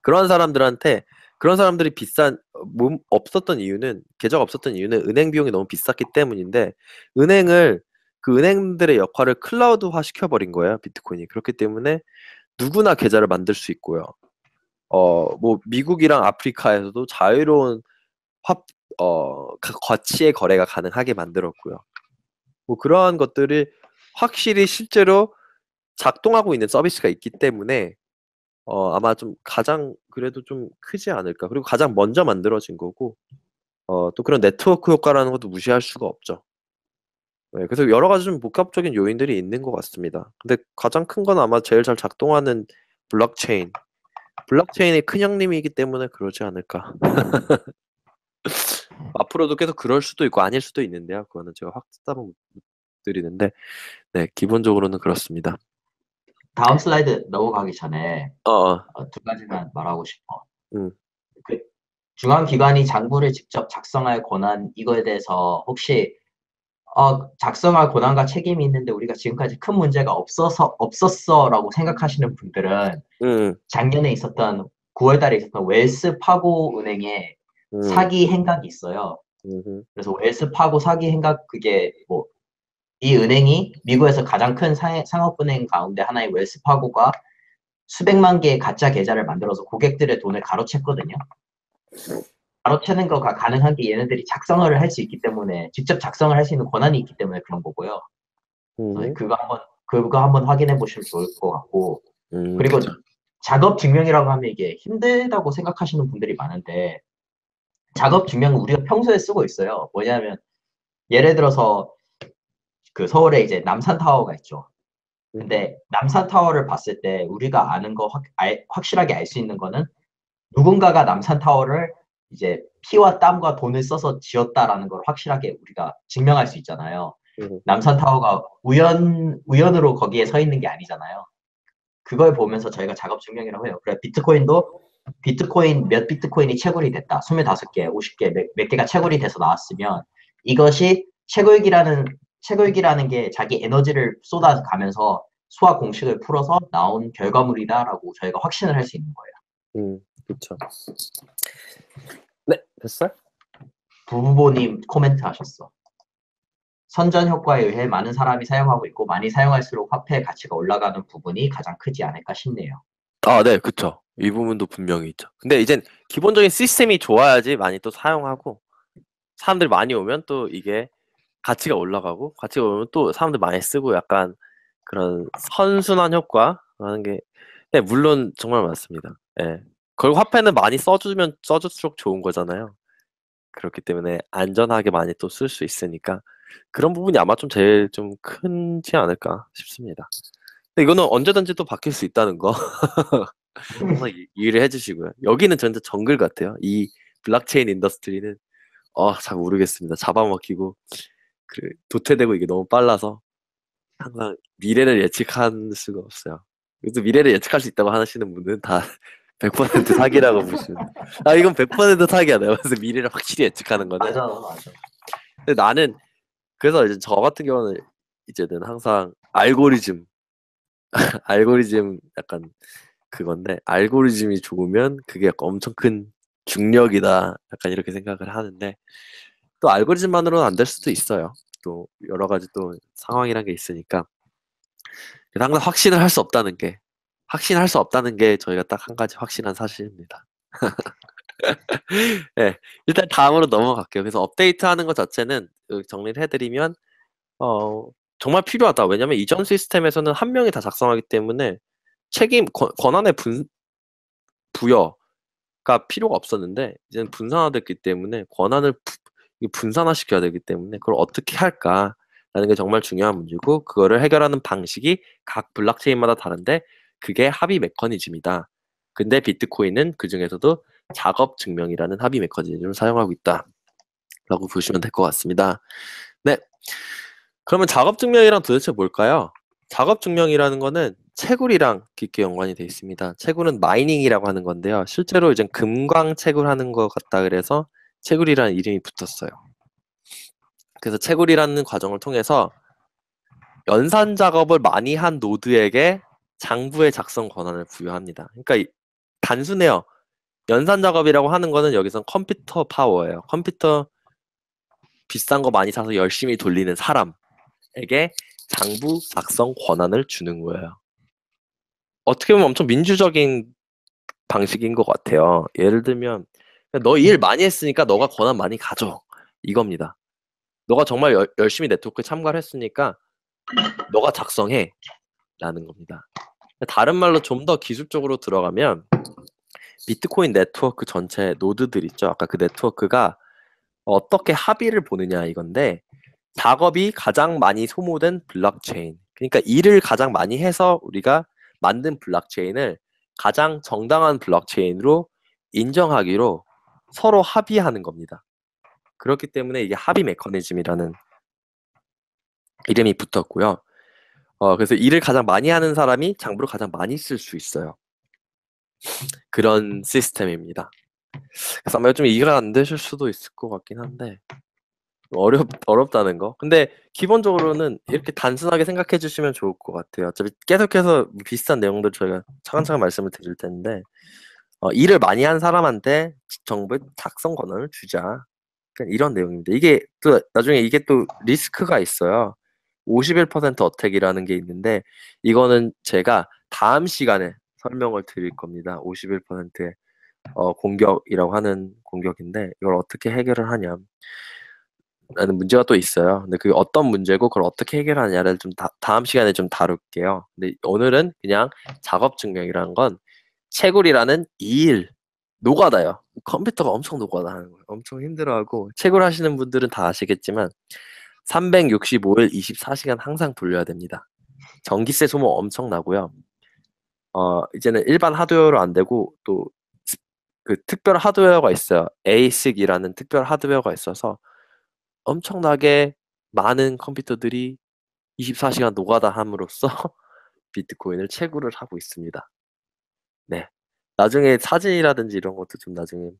그런 사람들한테 그런 사람들이 비싼 어, 몸 없었던 이유는 계좌가 없었던 이유는 은행 비용이 너무 비쌌기 때문인데 은행을 그 은행들의 역할을 클라우드화 시켜버린 거예요 비트코인이 그렇기 때문에 누구나 계좌를 만들 수 있고요 어 뭐 미국이랑 아프리카에서도 자유로운 합, 어 가- 거치의 거래가 가능하게 만들었고요 뭐 그러한 것들이 확실히 실제로 작동하고 있는 서비스가 있기 때문에 어, 아마 좀 가장 그래도 좀 크지 않을까. 그리고 가장 먼저 만들어진 거고, 어, 또 그런 네트워크 효과라는 것도 무시할 수가 없죠. 네, 그래서 여러 가지 좀 복합적인 요인들이 있는 것 같습니다. 근데 가장 큰 건 아마 제일 잘 작동하는 블록체인. 블록체인의 큰 형님이기 때문에 그러지 않을까. 앞으로도 계속 그럴 수도 있고 아닐 수도 있는데요. 그거는 제가 확답은 못 드리는데, 네, 기본적으로는 그렇습니다. 다음 슬라이드 넘어가기 전에 어, 어, 어, 두 가지만 말하고 싶어. 음. 그 중앙기관이 장부를 직접 작성할 권한 이거에 대해서 혹시 어, 작성할 권한과 책임이 있는데 우리가 지금까지 큰 문제가 없어서 없었어라고 생각하시는 분들은 음, 작년에 있었던 9월달에 있었던 웰스 파고 은행의 음, 사기 행각이 있어요. 음, 그래서 웰스 파고 사기 행각 그게 뭐 이 은행이 미국에서 가장 큰 상, 상업은행 가운데 하나의 웰스 파고가 수백만 개의 가짜 계좌를 만들어서 고객들의 돈을 가로챘거든요. 가로채는 거가 가능한 게 얘네들이 작성을 할 수 있기 때문에 직접 작성을 할 수 있는 권한이 있기 때문에 그런 거고요. 음, 그거 한번 그거 한번 확인해 보시면 좋을 것 같고 음, 그리고 그쵸. 작업 증명이라고 하면 이게 힘들다고 생각하시는 분들이 많은데 작업 증명은 우리가 평소에 쓰고 있어요. 뭐냐면 예를 들어서 그 서울에 이제 남산 타워가 있죠. 근데 남산 타워를 봤을 때 우리가 아는 거 확, 알- 확실하게 알 수 있는 거는 누군가가 남산 타워를 이제 피와 땀과 돈을 써서 지었다라는 걸 확실하게 우리가 증명할 수 있잖아요. 음. 남산타워가 우연, 우연으로 거기에 서 있는 게 아니잖아요. 그걸 보면서 저희가 작업 증명이라고 해요. 그래, 비트코인도 비트코인 몇 비트코인이 채굴이 됐다. 25개, 50개, 몇, 몇 개가 채굴이 돼서 나왔으면 이것이 채굴기라는, 채굴기라는 게 자기 에너지를 쏟아가면서 수학 공식을 풀어서 나온 결과물이다라고 저희가 확신을 할 수 있는 거예요. 음, 그쵸. 네, 됐어요? 부부님 코멘트 하셨어. 선전 효과에 의해 많은 사람이 사용하고 있고 많이 사용할수록 화폐의 가치가 올라가는 부분이 가장 크지 않을까 싶네요. 아, 네, 그쵸. 이 부분도 분명히 있죠. 근데 이젠 기본적인 시스템이 좋아야지 많이 또 사용하고, 사람들이 많이 오면 또 이게 가치가 올라가고, 가치가 오면 또 사람들 많이 쓰고 약간 그런 선순환 효과라는 게, 네, 물론 정말 많습니다. 예. 그리고 화폐는 많이 써주면 써줄수록 좋은 거잖아요. 그렇기 때문에 안전하게 많이 또 쓸 수 있으니까 그런 부분이 아마 좀 제일 좀 큰지 않을까 싶습니다. 근데 이거는 언제든지 또 바뀔 수 있다는 거 항상 이- 이해를 해주시고요. 여기는 진짜 정글 같아요. 이 블록체인 industry는 어, 잘 모르겠습니다. 잡아먹히고 그 도태되고 이게 너무 빨라서 항상 미래를 예측할 수가 없어요. 그래서 미래를 예측할 수 있다고 하시는 분은 다 100% 사기라고 보시면. 아 이건 100% 사기야. 내가 그래서 미래를 확실히 예측하는 거는 맞아, 맞아. 근데 나는 그래서 이제 저 같은 경우는 이제는 항상 알고리즘 알고리즘 약간 그건데 알고리즘이 좋으면 그게 약간 엄청 큰 중력이다. 약간 이렇게 생각을 하는데 또 알고리즘만으로는 안 될 수도 있어요. 또 여러 가지 또 상황이란 게 있으니까. 항상 확신을 할 수 없다는 게 확신할 수 없다는 게 저희가 딱 한 가지 확신한 사실입니다. 네, 일단 다음으로 넘어갈게요. 그래서 업데이트하는 것 자체는 그 정리를 해드리면 어, 정말 필요하다. 왜냐면 이전 시스템에서는 한 명이 다 작성하기 때문에 책임 권, 권한의 분 부여가 필요가 없었는데 이제는 분산화됐기 때문에 권한을 분산화시켜야 되기 때문에 그걸 어떻게 할까라는 게 정말 중요한 문제고 그거를 해결하는 방식이 각 블록체인마다 다른데 그게 합의 메커니즘이다. 근데 비트코인은 그 중에서도 작업 증명이라는 합의 메커니즘을 사용하고 있다. 라고 보시면 될 것 같습니다. 네. 그러면 작업 증명이란 도대체 뭘까요? 작업 증명이라는 거는 채굴이랑 깊게 연관이 되어 있습니다. 채굴은 마이닝이라고 하는 건데요. 실제로 이제 금광 채굴하는 것 같다 그래서 채굴이라는 이름이 붙었어요. 그래서 채굴이라는 과정을 통해서 연산 작업을 많이 한 노드에게 장부의 작성 권한을 부여합니다. 그러니까 이- 단순해요. 연산 작업이라고 하는 거는 여기선 컴퓨터 파워예요. 컴퓨터 비싼 거 많이 사서 열심히 돌리는 사람에게 장부 작성 권한을 주는 거예요. 어떻게 보면 엄청 민주적인 방식인 것 같아요. 예를 들면 너 일 많이 했으니까 너가 권한 많이 가져 이겁니다. 너가 정말 열, 열심히 네트워크에 참가를 했으니까 너가 작성해 라는 겁니다. 다른 말로 좀 더 기술적으로 들어가면 비트코인 네트워크 전체 노드들 있죠. 아까 그 네트워크가 어떻게 합의를 보느냐 이건데 작업이 가장 많이 소모된 블록체인. 그러니까 일을 가장 많이 해서 우리가 만든 블록체인을 가장 정당한 블록체인으로 인정하기로 서로 합의하는 겁니다. 그렇기 때문에 이게 합의 메커니즘이라는 이름이 붙었고요. 어, 그래서 일을 가장 많이 하는 사람이 장부를 가장 많이 쓸 수 있어요. 그런 시스템입니다. 그래서 아마 좀 이해가 안 되실 수도 있을 것 같긴 한데 어렵 어렵다는 거. 근데 기본적으로는 이렇게 단순하게 생각해 주시면 좋을 것 같아요. 어차피 계속해서 비슷한 내용들 저희가 차근차근 말씀을 드릴 텐데 어, 일을 많이 한 사람한테 정부의 작성 권한을 주자. 그러니까 이런 내용입니다. 이게 또 나중에 이게 또 리스크가 있어요. 51% 어택이라는 게 있는데 이거는 제가 다음 시간에 설명을 드릴 겁니다. 51%의 어, 공격이라고 하는 공격인데 이걸 어떻게 해결을 하냐 라는 문제가 또 있어요. 근데 그게 어떤 문제고 그걸 어떻게 해결하냐를 좀 다, 다음 시간에 좀 다룰게요. 근데 오늘은 그냥 작업 증명이라는 건 채굴이라는 이일 노가다요. 컴퓨터가 엄청 노가다 하는 거예요. 엄청 힘들어하고 채굴 하시는 분들은 다 아시겠지만 365일 24시간 항상 돌려야 됩니다. 전기세 소모 엄청 나고요. 어, 이제는 일반 하드웨어로 안 되고 또 그 특별 하드웨어가 있어요. ASIC이라는 특별 하드웨어가 있어서 엄청나게 많은 컴퓨터들이 24시간 노가다 함으로써 비트코인을 채굴을 하고 있습니다. 네. 나중에 사진이라든지 이런 것도 좀 나중에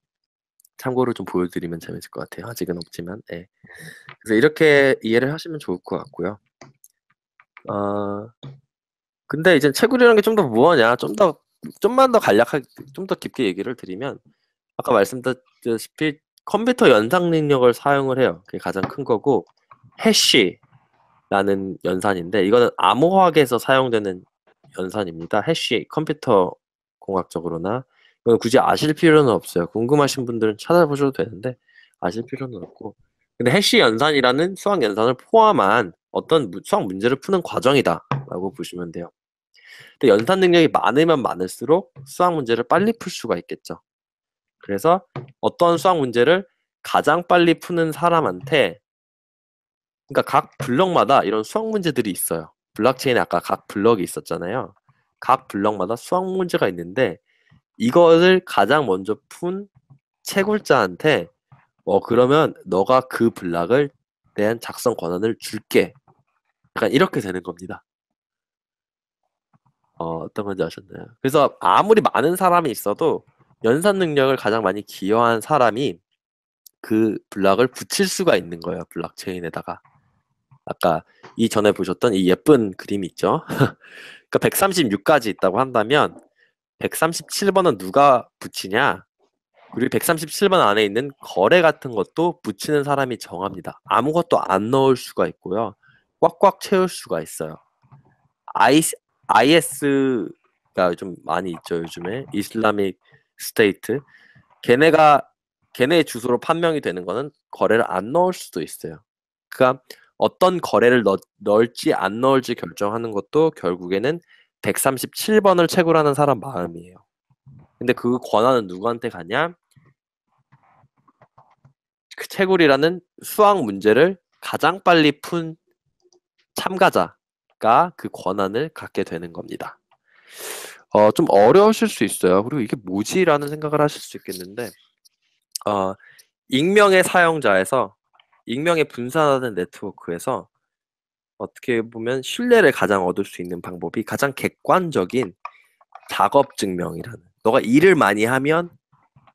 참고로 좀 보여드리면 재밌을 것 같아요. 아직은 없지만. 네. 그래서 이렇게 이해를 하시면 좋을 것 같고요. 어, 근데 이제 채굴이라는 게 좀더 뭐하냐? 좀 더, 좀만 더 간략하게, 좀 더 깊게 얘기를 드리면, 아까 말씀드렸다시피 컴퓨터 연산 능력을 사용을 해요. 그게 가장 큰 거고, 해쉬라는 연산인데, 이거는 암호학에서 사용되는 연산입니다. 해쉬, 컴퓨터 공학적으로나, 이건 굳이 아실 필요는 없어요. 궁금하신 분들은 찾아보셔도 되는데, 아실 필요는 없고. 근데 해쉬 연산이라는 수학 연산을 포함한 어떤 무- 수학 문제를 푸는 과정이다라고 보시면 돼요. 근데 연산 능력이 많으면 많을수록 수학 문제를 빨리 풀 수가 있겠죠. 그래서 어떤 수학 문제를 가장 빨리 푸는 사람한테 그러니까 각 블럭마다 이런 수학 문제들이 있어요. 블록체인에 아까 각 블럭이 있었잖아요. 각 블럭마다 수학 문제가 있는데 이것을 가장 먼저 푼 채굴자한테 어 그러면 너가 그 블락을 대한 작성 권한을 줄게. 약간 이렇게 되는 겁니다. 어, 어떤 건지 아셨나요? 그래서 아무리 많은 사람이 있어도 연산 능력을 가장 많이 기여한 사람이 그 블락을 붙일 수가 있는 거예요. 블록체인에다가. 아까 이전에 보셨던 이 예쁜 그림 있죠? 그러니까 136까지 있다고 한다면 137번은 누가 붙이냐? 그리고 137번 안에 있는 거래 같은 것도 붙이는 사람이 정합니다. 아무것도 안 넣을 수가 있고요. 꽉꽉 채울 수가 있어요. IS, IS 가 좀 많이 있죠 요즘에 Islamic State 걔네가 걔네 주소로 판명이 되는 거는 거래를 안 넣을 수도 있어요. 그러니까 어떤 거래를 넣, 넣을지 안 넣을지 결정하는 것도 결국에는 137번을 채굴하는 사람 마음이에요. 근데 그 권한은 누구한테 가냐? 그 채굴이라는 수학 문제를 가장 빨리 푼 참가자가 그 권한을 갖게 되는 겁니다. 어, 좀 어려우실 수 있어요. 그리고 이게 뭐지라는 생각을 하실 수 있겠는데, 어, 익명의 사용자에서 익명의 분산하는 네트워크에서 어떻게 보면 신뢰를 가장 얻을 수 있는 방법이 가장 객관적인 작업 증명이라는. 너가 일을 많이 하면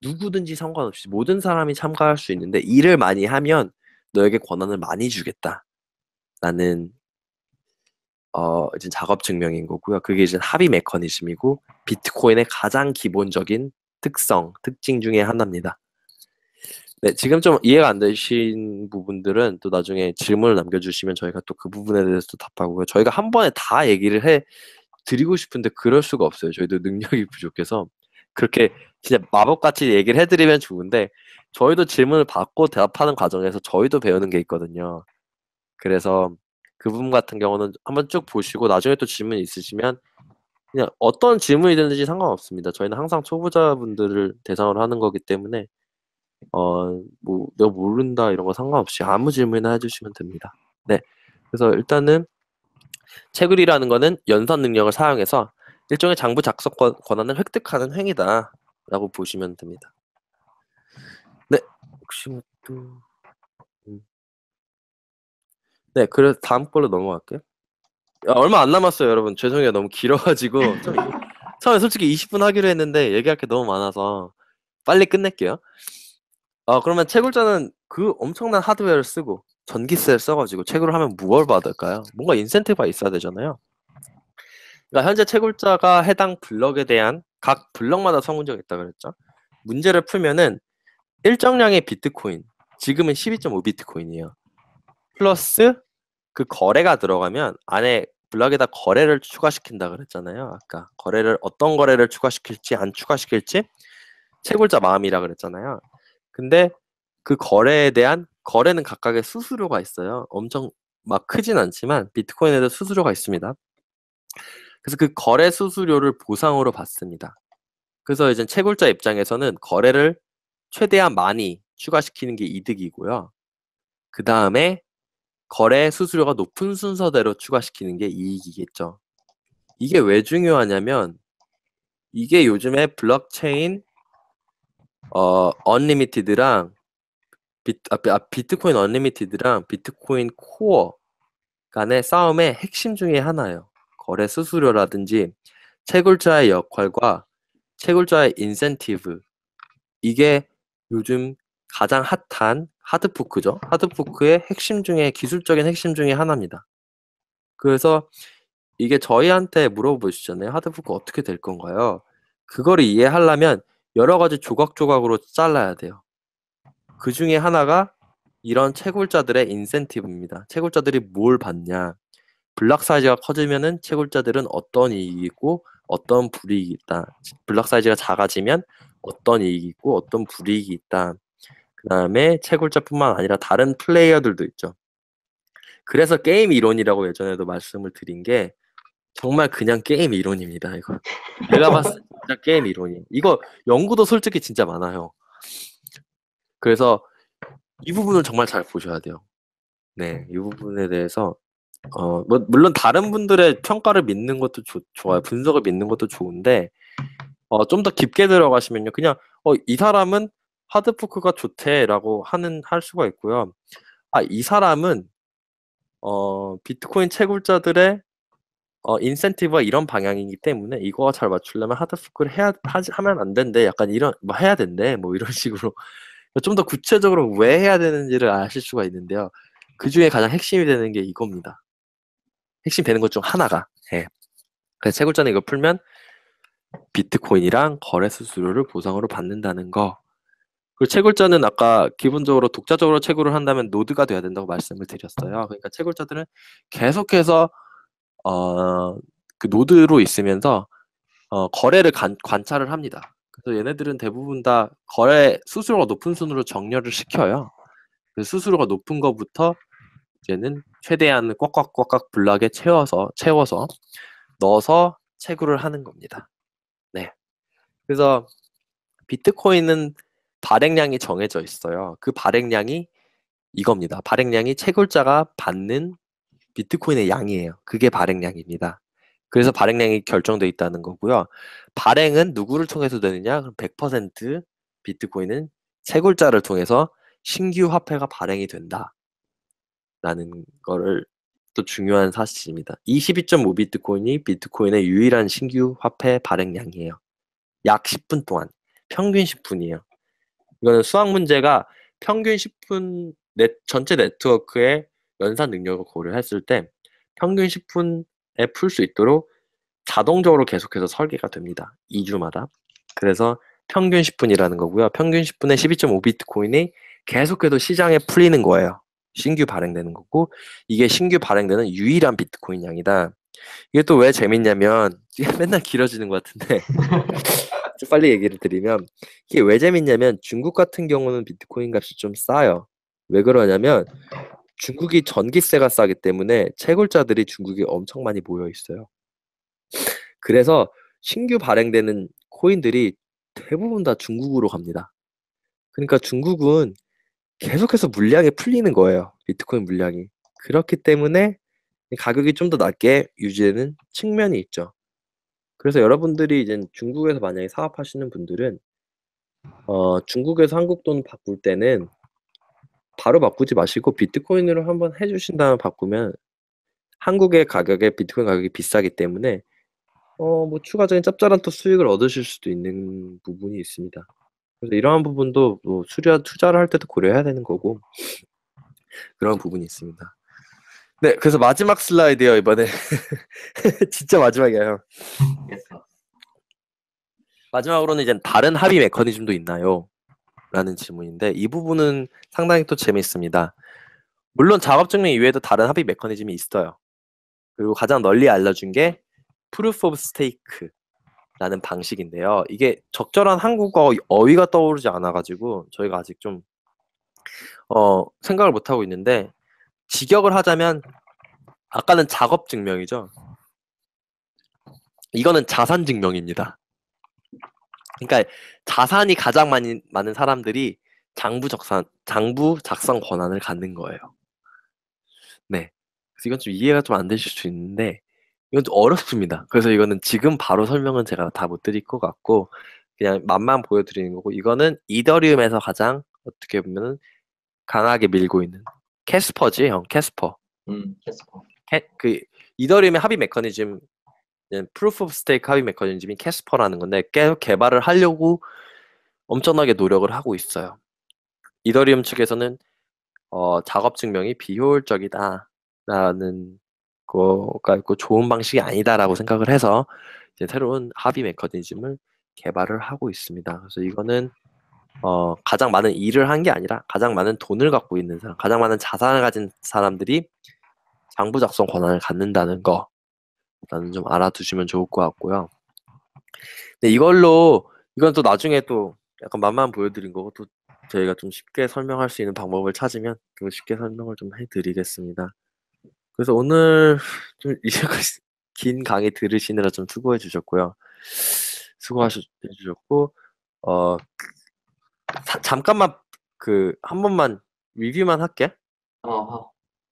누구든지 상관없이 모든 사람이 참가할 수 있는데 일을 많이 하면 너에게 권한을 많이 주겠다. 라는 어 이제 작업 증명인 거고요. 그게 이제 합의 메커니즘이고 비트코인의 가장 기본적인 특성, 특징 중에 하나입니다. 네, 지금 좀 이해가 안 되신 부분들은 또 나중에 질문을 남겨주시면 저희가 또 그 부분에 대해서 또 답하고요. 저희가 한 번에 다 얘기를 해 드리고 싶은데 그럴 수가 없어요. 저희도 능력이 부족해서 그렇게 진짜 마법같이 얘기를 해드리면 좋은데 저희도 질문을 받고 대답하는 과정에서 저희도 배우는 게 있거든요. 그래서 그 부분 같은 경우는 한번 쭉 보시고 나중에 또 질문 있으시면 그냥 어떤 질문이 되는지 상관없습니다. 저희는 항상 초보자분들을 대상으로 하는 거기 때문에 어, 뭐, 내가 모른다 이런 거 상관없이 아무 질문이나 해주시면 됩니다. 네. 그래서 일단은 채굴이라는 거는 연산 능력을 사용해서 일종의 장부 작성 권- 권한을 획득하는 행위다. 라고 보시면 됩니다. 네. 혹시 뭐 또, 음. 네. 그래서 다음 걸로 넘어갈게요. 야, 얼마 안 남았어요, 여러분. 죄송해요. 너무 길어가지고. 처- 처음에 솔직히 20분 하기로 했는데 얘기할 게 너무 많아서 빨리 끝낼게요. 어, 그러면 채굴자는 그 엄청난 하드웨어를 쓰고 전기세를 써가지고 채굴을 하면 무얼 받을까요? 뭔가 인센티브가 있어야 되잖아요. 그러니까 현재 채굴자가 해당 블럭에 대한 각 블럭마다 성문제가 있다 그랬죠. 문제를 풀면은 일정량의 비트코인, 지금은 12.5 비트코인이에요. 플러스 그 거래가 들어가면 안에 블럭에다 거래를 추가시킨다 그랬잖아요. 아까 거래를 어떤 거래를 추가시킬지 안 추가시킬지 채굴자 마음이라 그랬잖아요. 근데 그 거래에 대한 거래는 각각의 수수료가 있어요. 엄청 막 크진 않지만 비트코인에도 수수료가 있습니다. 그래서 그 거래 수수료를 보상으로 받습니다. 그래서 이제 채굴자 입장에서는 거래를 최대한 많이 추가시키는 게 이득이고요. 그 다음에 거래 수수료가 높은 순서대로 추가시키는 게 이익이겠죠. 이게 왜 중요하냐면 이게 요즘에 블록체인 어 Unlimited랑 비, 아, 비- 아, 비트코인 Unlimited랑 비트코인 Core 간의 싸움의 핵심 중에 하나예요. 거래 수수료라든지 채굴자의 역할과 채굴자의 인센티브 이게 요즘 가장 핫한 hard fork죠. hard fork의 핵심 중에 기술적인 핵심 중에 하나입니다. 그래서 이게 저희한테 물어보시잖아요. hard fork 어떻게 될 건가요? 그거를 이해하려면 여러 가지 조각조각으로 잘라야 돼요. 그 중에 하나가 이런 채굴자들의 인센티브입니다. 채굴자들이 뭘 받냐? 블락 사이즈가 커지면은 채굴자들은 어떤 이익이 있고 어떤 불이익이 있다. 블락 사이즈가 작아지면 어떤 이익이 있고 어떤 불이익이 있다. 그 다음에 채굴자뿐만 아니라 다른 플레이어들도 있죠. 그래서 게임 이론이라고 예전에도 말씀을 드린 게 정말 그냥 게임 이론입니다. 이거 내가 봤을 때 진짜 게임 이론이. 이거 연구도 솔직히 진짜 많아요. 그래서 이 부분을 정말 잘 보셔야 돼요. 네, 이 부분에 대해서 어, 뭐, 물론 다른 분들의 평가를 믿는 것도 좋, 좋아요. 분석을 믿는 것도 좋은데 어, 좀 더 깊게 들어가시면요. 그냥 어, 이 사람은 하드포크가 좋대라고 하는 할 수가 있고요. 아, 이 사람은 어, 비트코인 채굴자들의 어, 인센티브가 이런 방향이기 때문에 이거와 잘 맞추려면 하드포크를 해야 하지, 하면 안 된대. 약간 이런 뭐 해야 된대. 뭐 이런 식으로 좀 더 구체적으로 왜 해야 되는지를 아실 수가 있는데요. 그 중에 가장 핵심이 되는 게 이겁니다. 핵심 되는 것 중 하나가. 예. 그래서 채굴자는 이거 풀면 비트코인이랑 거래 수수료를 보상으로 받는다는 거. 그리고 채굴자는 아까 기본적으로 독자적으로 채굴을 한다면 노드가 돼야 된다고 말씀을 드렸어요. 그러니까 채굴자들은 계속해서 어, 그 노드로 있으면서 어, 거래를 관, 관찰을 합니다. 그래서 얘네들은 대부분 다 거래 수수료가 높은 순으로 정렬을 시켜요. 그 수수료가 높은 것부터 이제는 최대한 꽉꽉꽉꽉 블락에 채워서 채워서 넣어서 채굴을 하는 겁니다. 네. 그래서 비트코인은 발행량이 정해져 있어요. 그 발행량이 이겁니다. 발행량이 채굴자가 받는 비트코인의 양이에요. 그게 발행량입니다. 그래서 발행량이 결정돼 있다는 거고요. 발행은 누구를 통해서 되느냐? 그럼 100% 비트코인은 채굴자를 통해서 신규 화폐가 발행이 된다. 라는 거를 또 중요한 사실입니다. 22.5 비트코인이 비트코인의 유일한 신규 화폐 발행량이에요. 약 10분 동안. 평균 10분이에요. 이거는 수학 문제가 평균 10분 넷, 전체 네트워크의 연산 능력을 고려했을 때 평균 10분에 풀 수 있도록 자동적으로 계속해서 설계가 됩니다. 2주마다. 그래서 평균 10분이라는 거고요. 평균 10분에 12.5 비트코인이 계속해서 시장에 풀리는 거예요. 신규 발행되는 거고 이게 신규 발행되는 유일한 비트코인 양이다. 이게 또 왜 재밌냐면 맨날 길어지는 것 같은데 좀 빨리 얘기를 드리면 이게 왜 재밌냐면 중국 같은 경우는 비트코인 값이 좀 싸요. 왜 그러냐면 중국이 전기세가 싸기 때문에 채굴자들이 중국에 엄청 많이 모여 있어요. 그래서 신규 발행되는 코인들이 대부분 다 중국으로 갑니다. 그러니까 중국은 계속해서 물량이 풀리는 거예요. 비트코인 물량이. 그렇기 때문에 가격이 좀 더 낮게 유지되는 측면이 있죠. 그래서 여러분들이 이제 중국에서 만약에 사업하시는 분들은 어, 중국에서 한국 돈 바꿀 때는 바로 바꾸지 마시고 비트코인으로 한번 해주신 다음 바꾸면 한국의 가격에 비트코인 가격이 비싸기 때문에 어, 뭐 추가적인 짭짤한 또 수익을 얻으실 수도 있는 부분이 있습니다. 그래서 이러한 부분도 뭐 수리와 투자를 할 때도 고려해야 되는 거고 그런 부분이 있습니다. 네, 그래서 마지막 슬라이드요 이번에 진짜 마지막이에요. 마지막으로는 이제 다른 합의 메커니즘도 있나요? 라는 질문인데 이 부분은 상당히 또 재밌습니다. 물론 작업 증명 이외에도 다른 합의 메커니즘이 있어요. 그리고 가장 널리 알려준 게 proof of stake 라는 방식인데요. 이게 적절한 한국어 어휘가 떠오르지 않아가지고 저희가 아직 좀 어, 생각을 못 하고 있는데 직역을 하자면 아까는 작업 증명이죠. 이거는 자산 증명입니다. 그러니까 자산이 가장 많이 많은 사람들이 장부 작산 장부 작성 권한을 갖는 거예요. 네. 그래서 이건 좀 이해가 좀 안 되실 수 있는데 이건 좀 어렵습니다. 그래서 이거는 지금 바로 설명은 제가 다 못 드릴 것 같고 그냥 맛만 보여드리는 거고 이거는 이더리움에서 가장 어떻게 보면 강하게 밀고 있는 Casper지 형 Casper. 음, Casper. 캐, 그 이더리움의 합의 메커니즘 proof of stake 합의 메커니즘이 Casper라는 건데 계속 개발을 하려고 엄청나게 노력을 하고 있어요. 이더리움 측에서는 어, 작업 증명이 비효율적이다라는 거가 있고 좋은 방식이 아니다라고 생각을 해서 이제 새로운 합의 메커니즘을 개발을 하고 있습니다. 그래서 이거는 어, 가장 많은 일을 한 게 아니라 가장 많은 돈을 갖고 있는 사람, 가장 많은 자산을 가진 사람들이 장부 작성 권한을 갖는다는 거 일단은 좀 알아두시면 좋을 것 같고요. 네, 이걸로 이건 또 나중에 또 약간 맛만 보여드린 거고 또 저희가 좀 쉽게 설명할 수 있는 방법을 찾으면 또 쉽게 설명을 좀 해드리겠습니다. 그래서 오늘 좀 이제까지 긴 강의 들으시느라 좀 수고해 주셨고요. 수고하셔 주셨고 어 자- 잠깐만 그 한 번만 리뷰만 할게. 어, 어.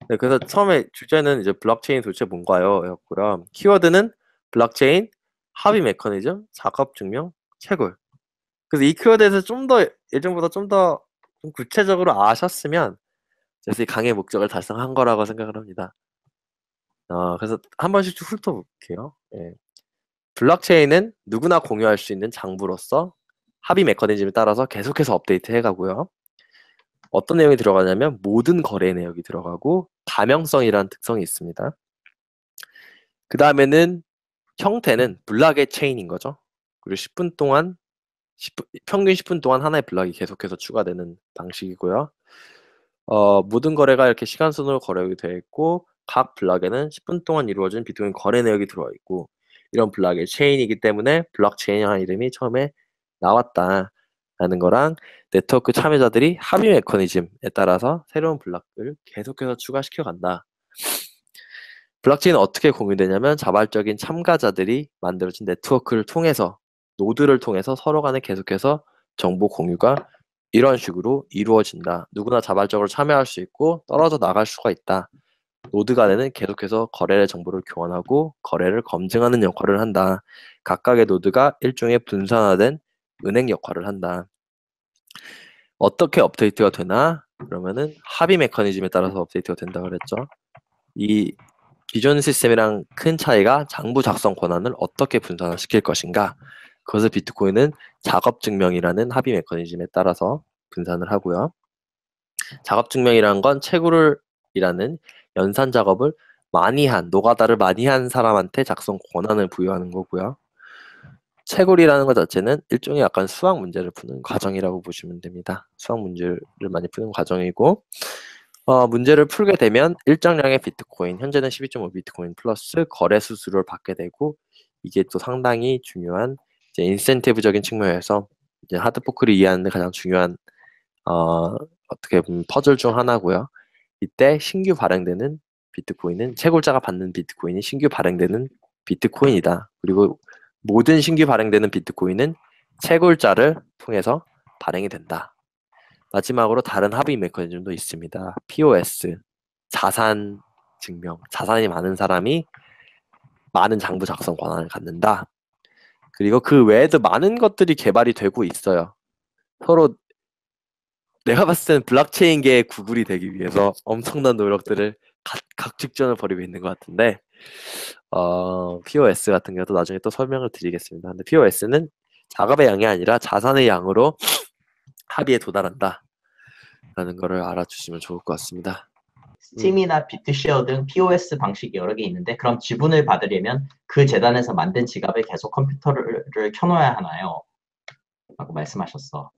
네, 그래서 처음에 주제는 이제 블록체인 도대체 뭔가요? 였고요. 키워드는 블록체인, 합의 메커니즘, 작업 증명, 채굴. 그래서 이 키워드에서 좀 더 예전보다 좀 더 구체적으로 아셨으면 그래서 이 강의 목적을 달성한 거라고 생각을 합니다. 어, 그래서 한 번씩 좀 훑어볼게요. 예. 블록체인은 누구나 공유할 수 있는 장부로서 합의 메커니즘에 따라서 계속해서 업데이트 해가고요. 어떤 내용이 들어가냐면 모든 거래 내역이 들어가고 가명성이라는 특성이 있습니다. 그 다음에는 형태는 블락의 체인인 거죠. 그리고 10분 동안 10분, 평균 10분 동안 하나의 block이 계속해서 추가되는 방식이고요. 어, 모든 거래가 이렇게 시간 순으로 거래가 되어 있고 각 block에는 10분 동안 이루어진 비트코인 거래 내역이 들어와 있고 이런 block의 체인이기 때문에 블록체인이라는 이름이 처음에 나왔다라는 거랑 네트워크 참여자들이 합의 메커니즘에 따라서 새로운 block을 계속해서 추가시켜 간다. 블록체인은 어떻게 공유되냐면 자발적인 참가자들이 만들어진 네트워크를 통해서 노드를 통해서 서로 간에 계속해서 정보 공유가 이런 식으로 이루어진다. 누구나 자발적으로 참여할 수 있고 떨어져 나갈 수가 있다. 노드 간에는 계속해서 거래의 정보를 교환하고 거래를 검증하는 역할을 한다. 각각의 노드가 일종의 분산화된 은행 역할을 한다. 어떻게 업데이트가 되나? 그러면은 합의 메커니즘에 따라서 업데이트가 된다 그랬죠. 이 기존 시스템이랑 큰 차이가 장부 작성 권한을 어떻게 분산화시킬 것인가? 그것을 비트코인은 작업 증명이라는 합의 메커니즘에 따라서 분산을 하고요. 작업 증명이라는 건 채굴을 이라는 연산 작업을 많이 한 노가다를 많이 한 사람한테 작성 권한을 부여하는 거고요. 채굴이라는 것 자체는 일종의 약간 수학 문제를 푸는 과정이라고 보시면 됩니다. 수학 문제를 많이 푸는 과정이고 어, 문제를 풀게 되면 일정량의 비트코인, 현재는 12.5 비트코인 플러스 거래 수수료를 받게 되고 이게 또 상당히 중요한 이제 인센티브적인 측면에서 이제 하드포크를 이해하는 데 가장 중요한 어, 어떻게 보면 퍼즐 중 하나고요. 이때 신규 발행되는 비트코인은 채굴자가 받는 비트코인이 신규 발행되는 비트코인이다. 그리고 모든 신규 발행되는 비트코인은 채굴자를 통해서 발행이 된다. 마지막으로 다른 합의 메커니즘도 있습니다. POS, 자산 증명, 자산이 많은 사람이 많은 장부 작성 권한을 갖는다. 그리고 그 외에도 많은 것들이 개발이 되고 있어요. 서로 내가 봤을 때는 블록체인계의 구글이 되기 위해서 엄청난 노력들을 각, 각 직전을 벌이고 있는 것 같은데 어, POS 같은 경우도 나중에 또 설명을 드리겠습니다. 근데 POS는 작업의 양이 아니라 자산의 양으로 합의에 도달한다. 라는 거를 알아주시면 좋을 것 같습니다. 스팀이나 비트쉐어 등 POS 방식이 여러 개 있는데 그럼 지분을 받으려면 그 재단에서 만든 지갑에 계속 컴퓨터를 켜놓아야 하나요? 라고 말씀하셨어.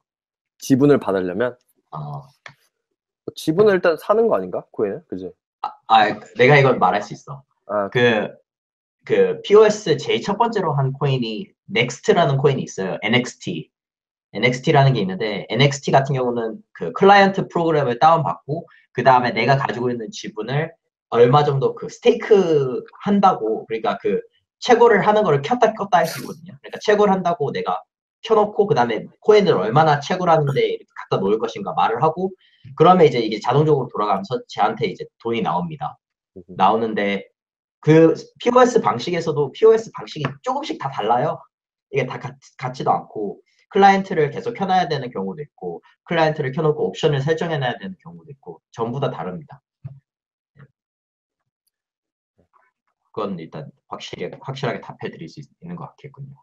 지분을 받으려면 어, 지분을 일단 사는 거 아닌가? 코인은? 그지? 아, 내가 이걸 말할 수 있어. 아, 그, 그 POS 제일 첫 번째로 한 코인이 Next라는 코인이 있어요. NXT. NXT라는 게 있는데 NXT 같은 경우는 그 클라이언트 프로그램을 다운받고 그 다음에 내가 가지고 있는 지분을 얼마 정도 그 stake 한다고 그러니까 그 채굴을 하는 거를 켰다 껐다 할 수 있거든요. 그러니까 채굴 한다고 내가 켜놓고 그 다음에 코인을 얼마나 채굴하는데 이렇게 갖다 놓을 것인가 말을 하고 그러면 이제 이게 자동적으로 돌아가면서 제한테 이제 돈이 나옵니다. 나오는데 그 POS 방식에서도 POS 방식이 조금씩 다 달라요. 이게 다 같, 같지도 않고 클라이언트를 계속 켜놔야 되는 경우도 있고 클라이언트를 켜놓고 옵션을 설정해놔야 되는 경우도 있고 전부 다 다릅니다. 그건 일단 확실히 확실하게 답해드릴 수 있는 것 같겠군요.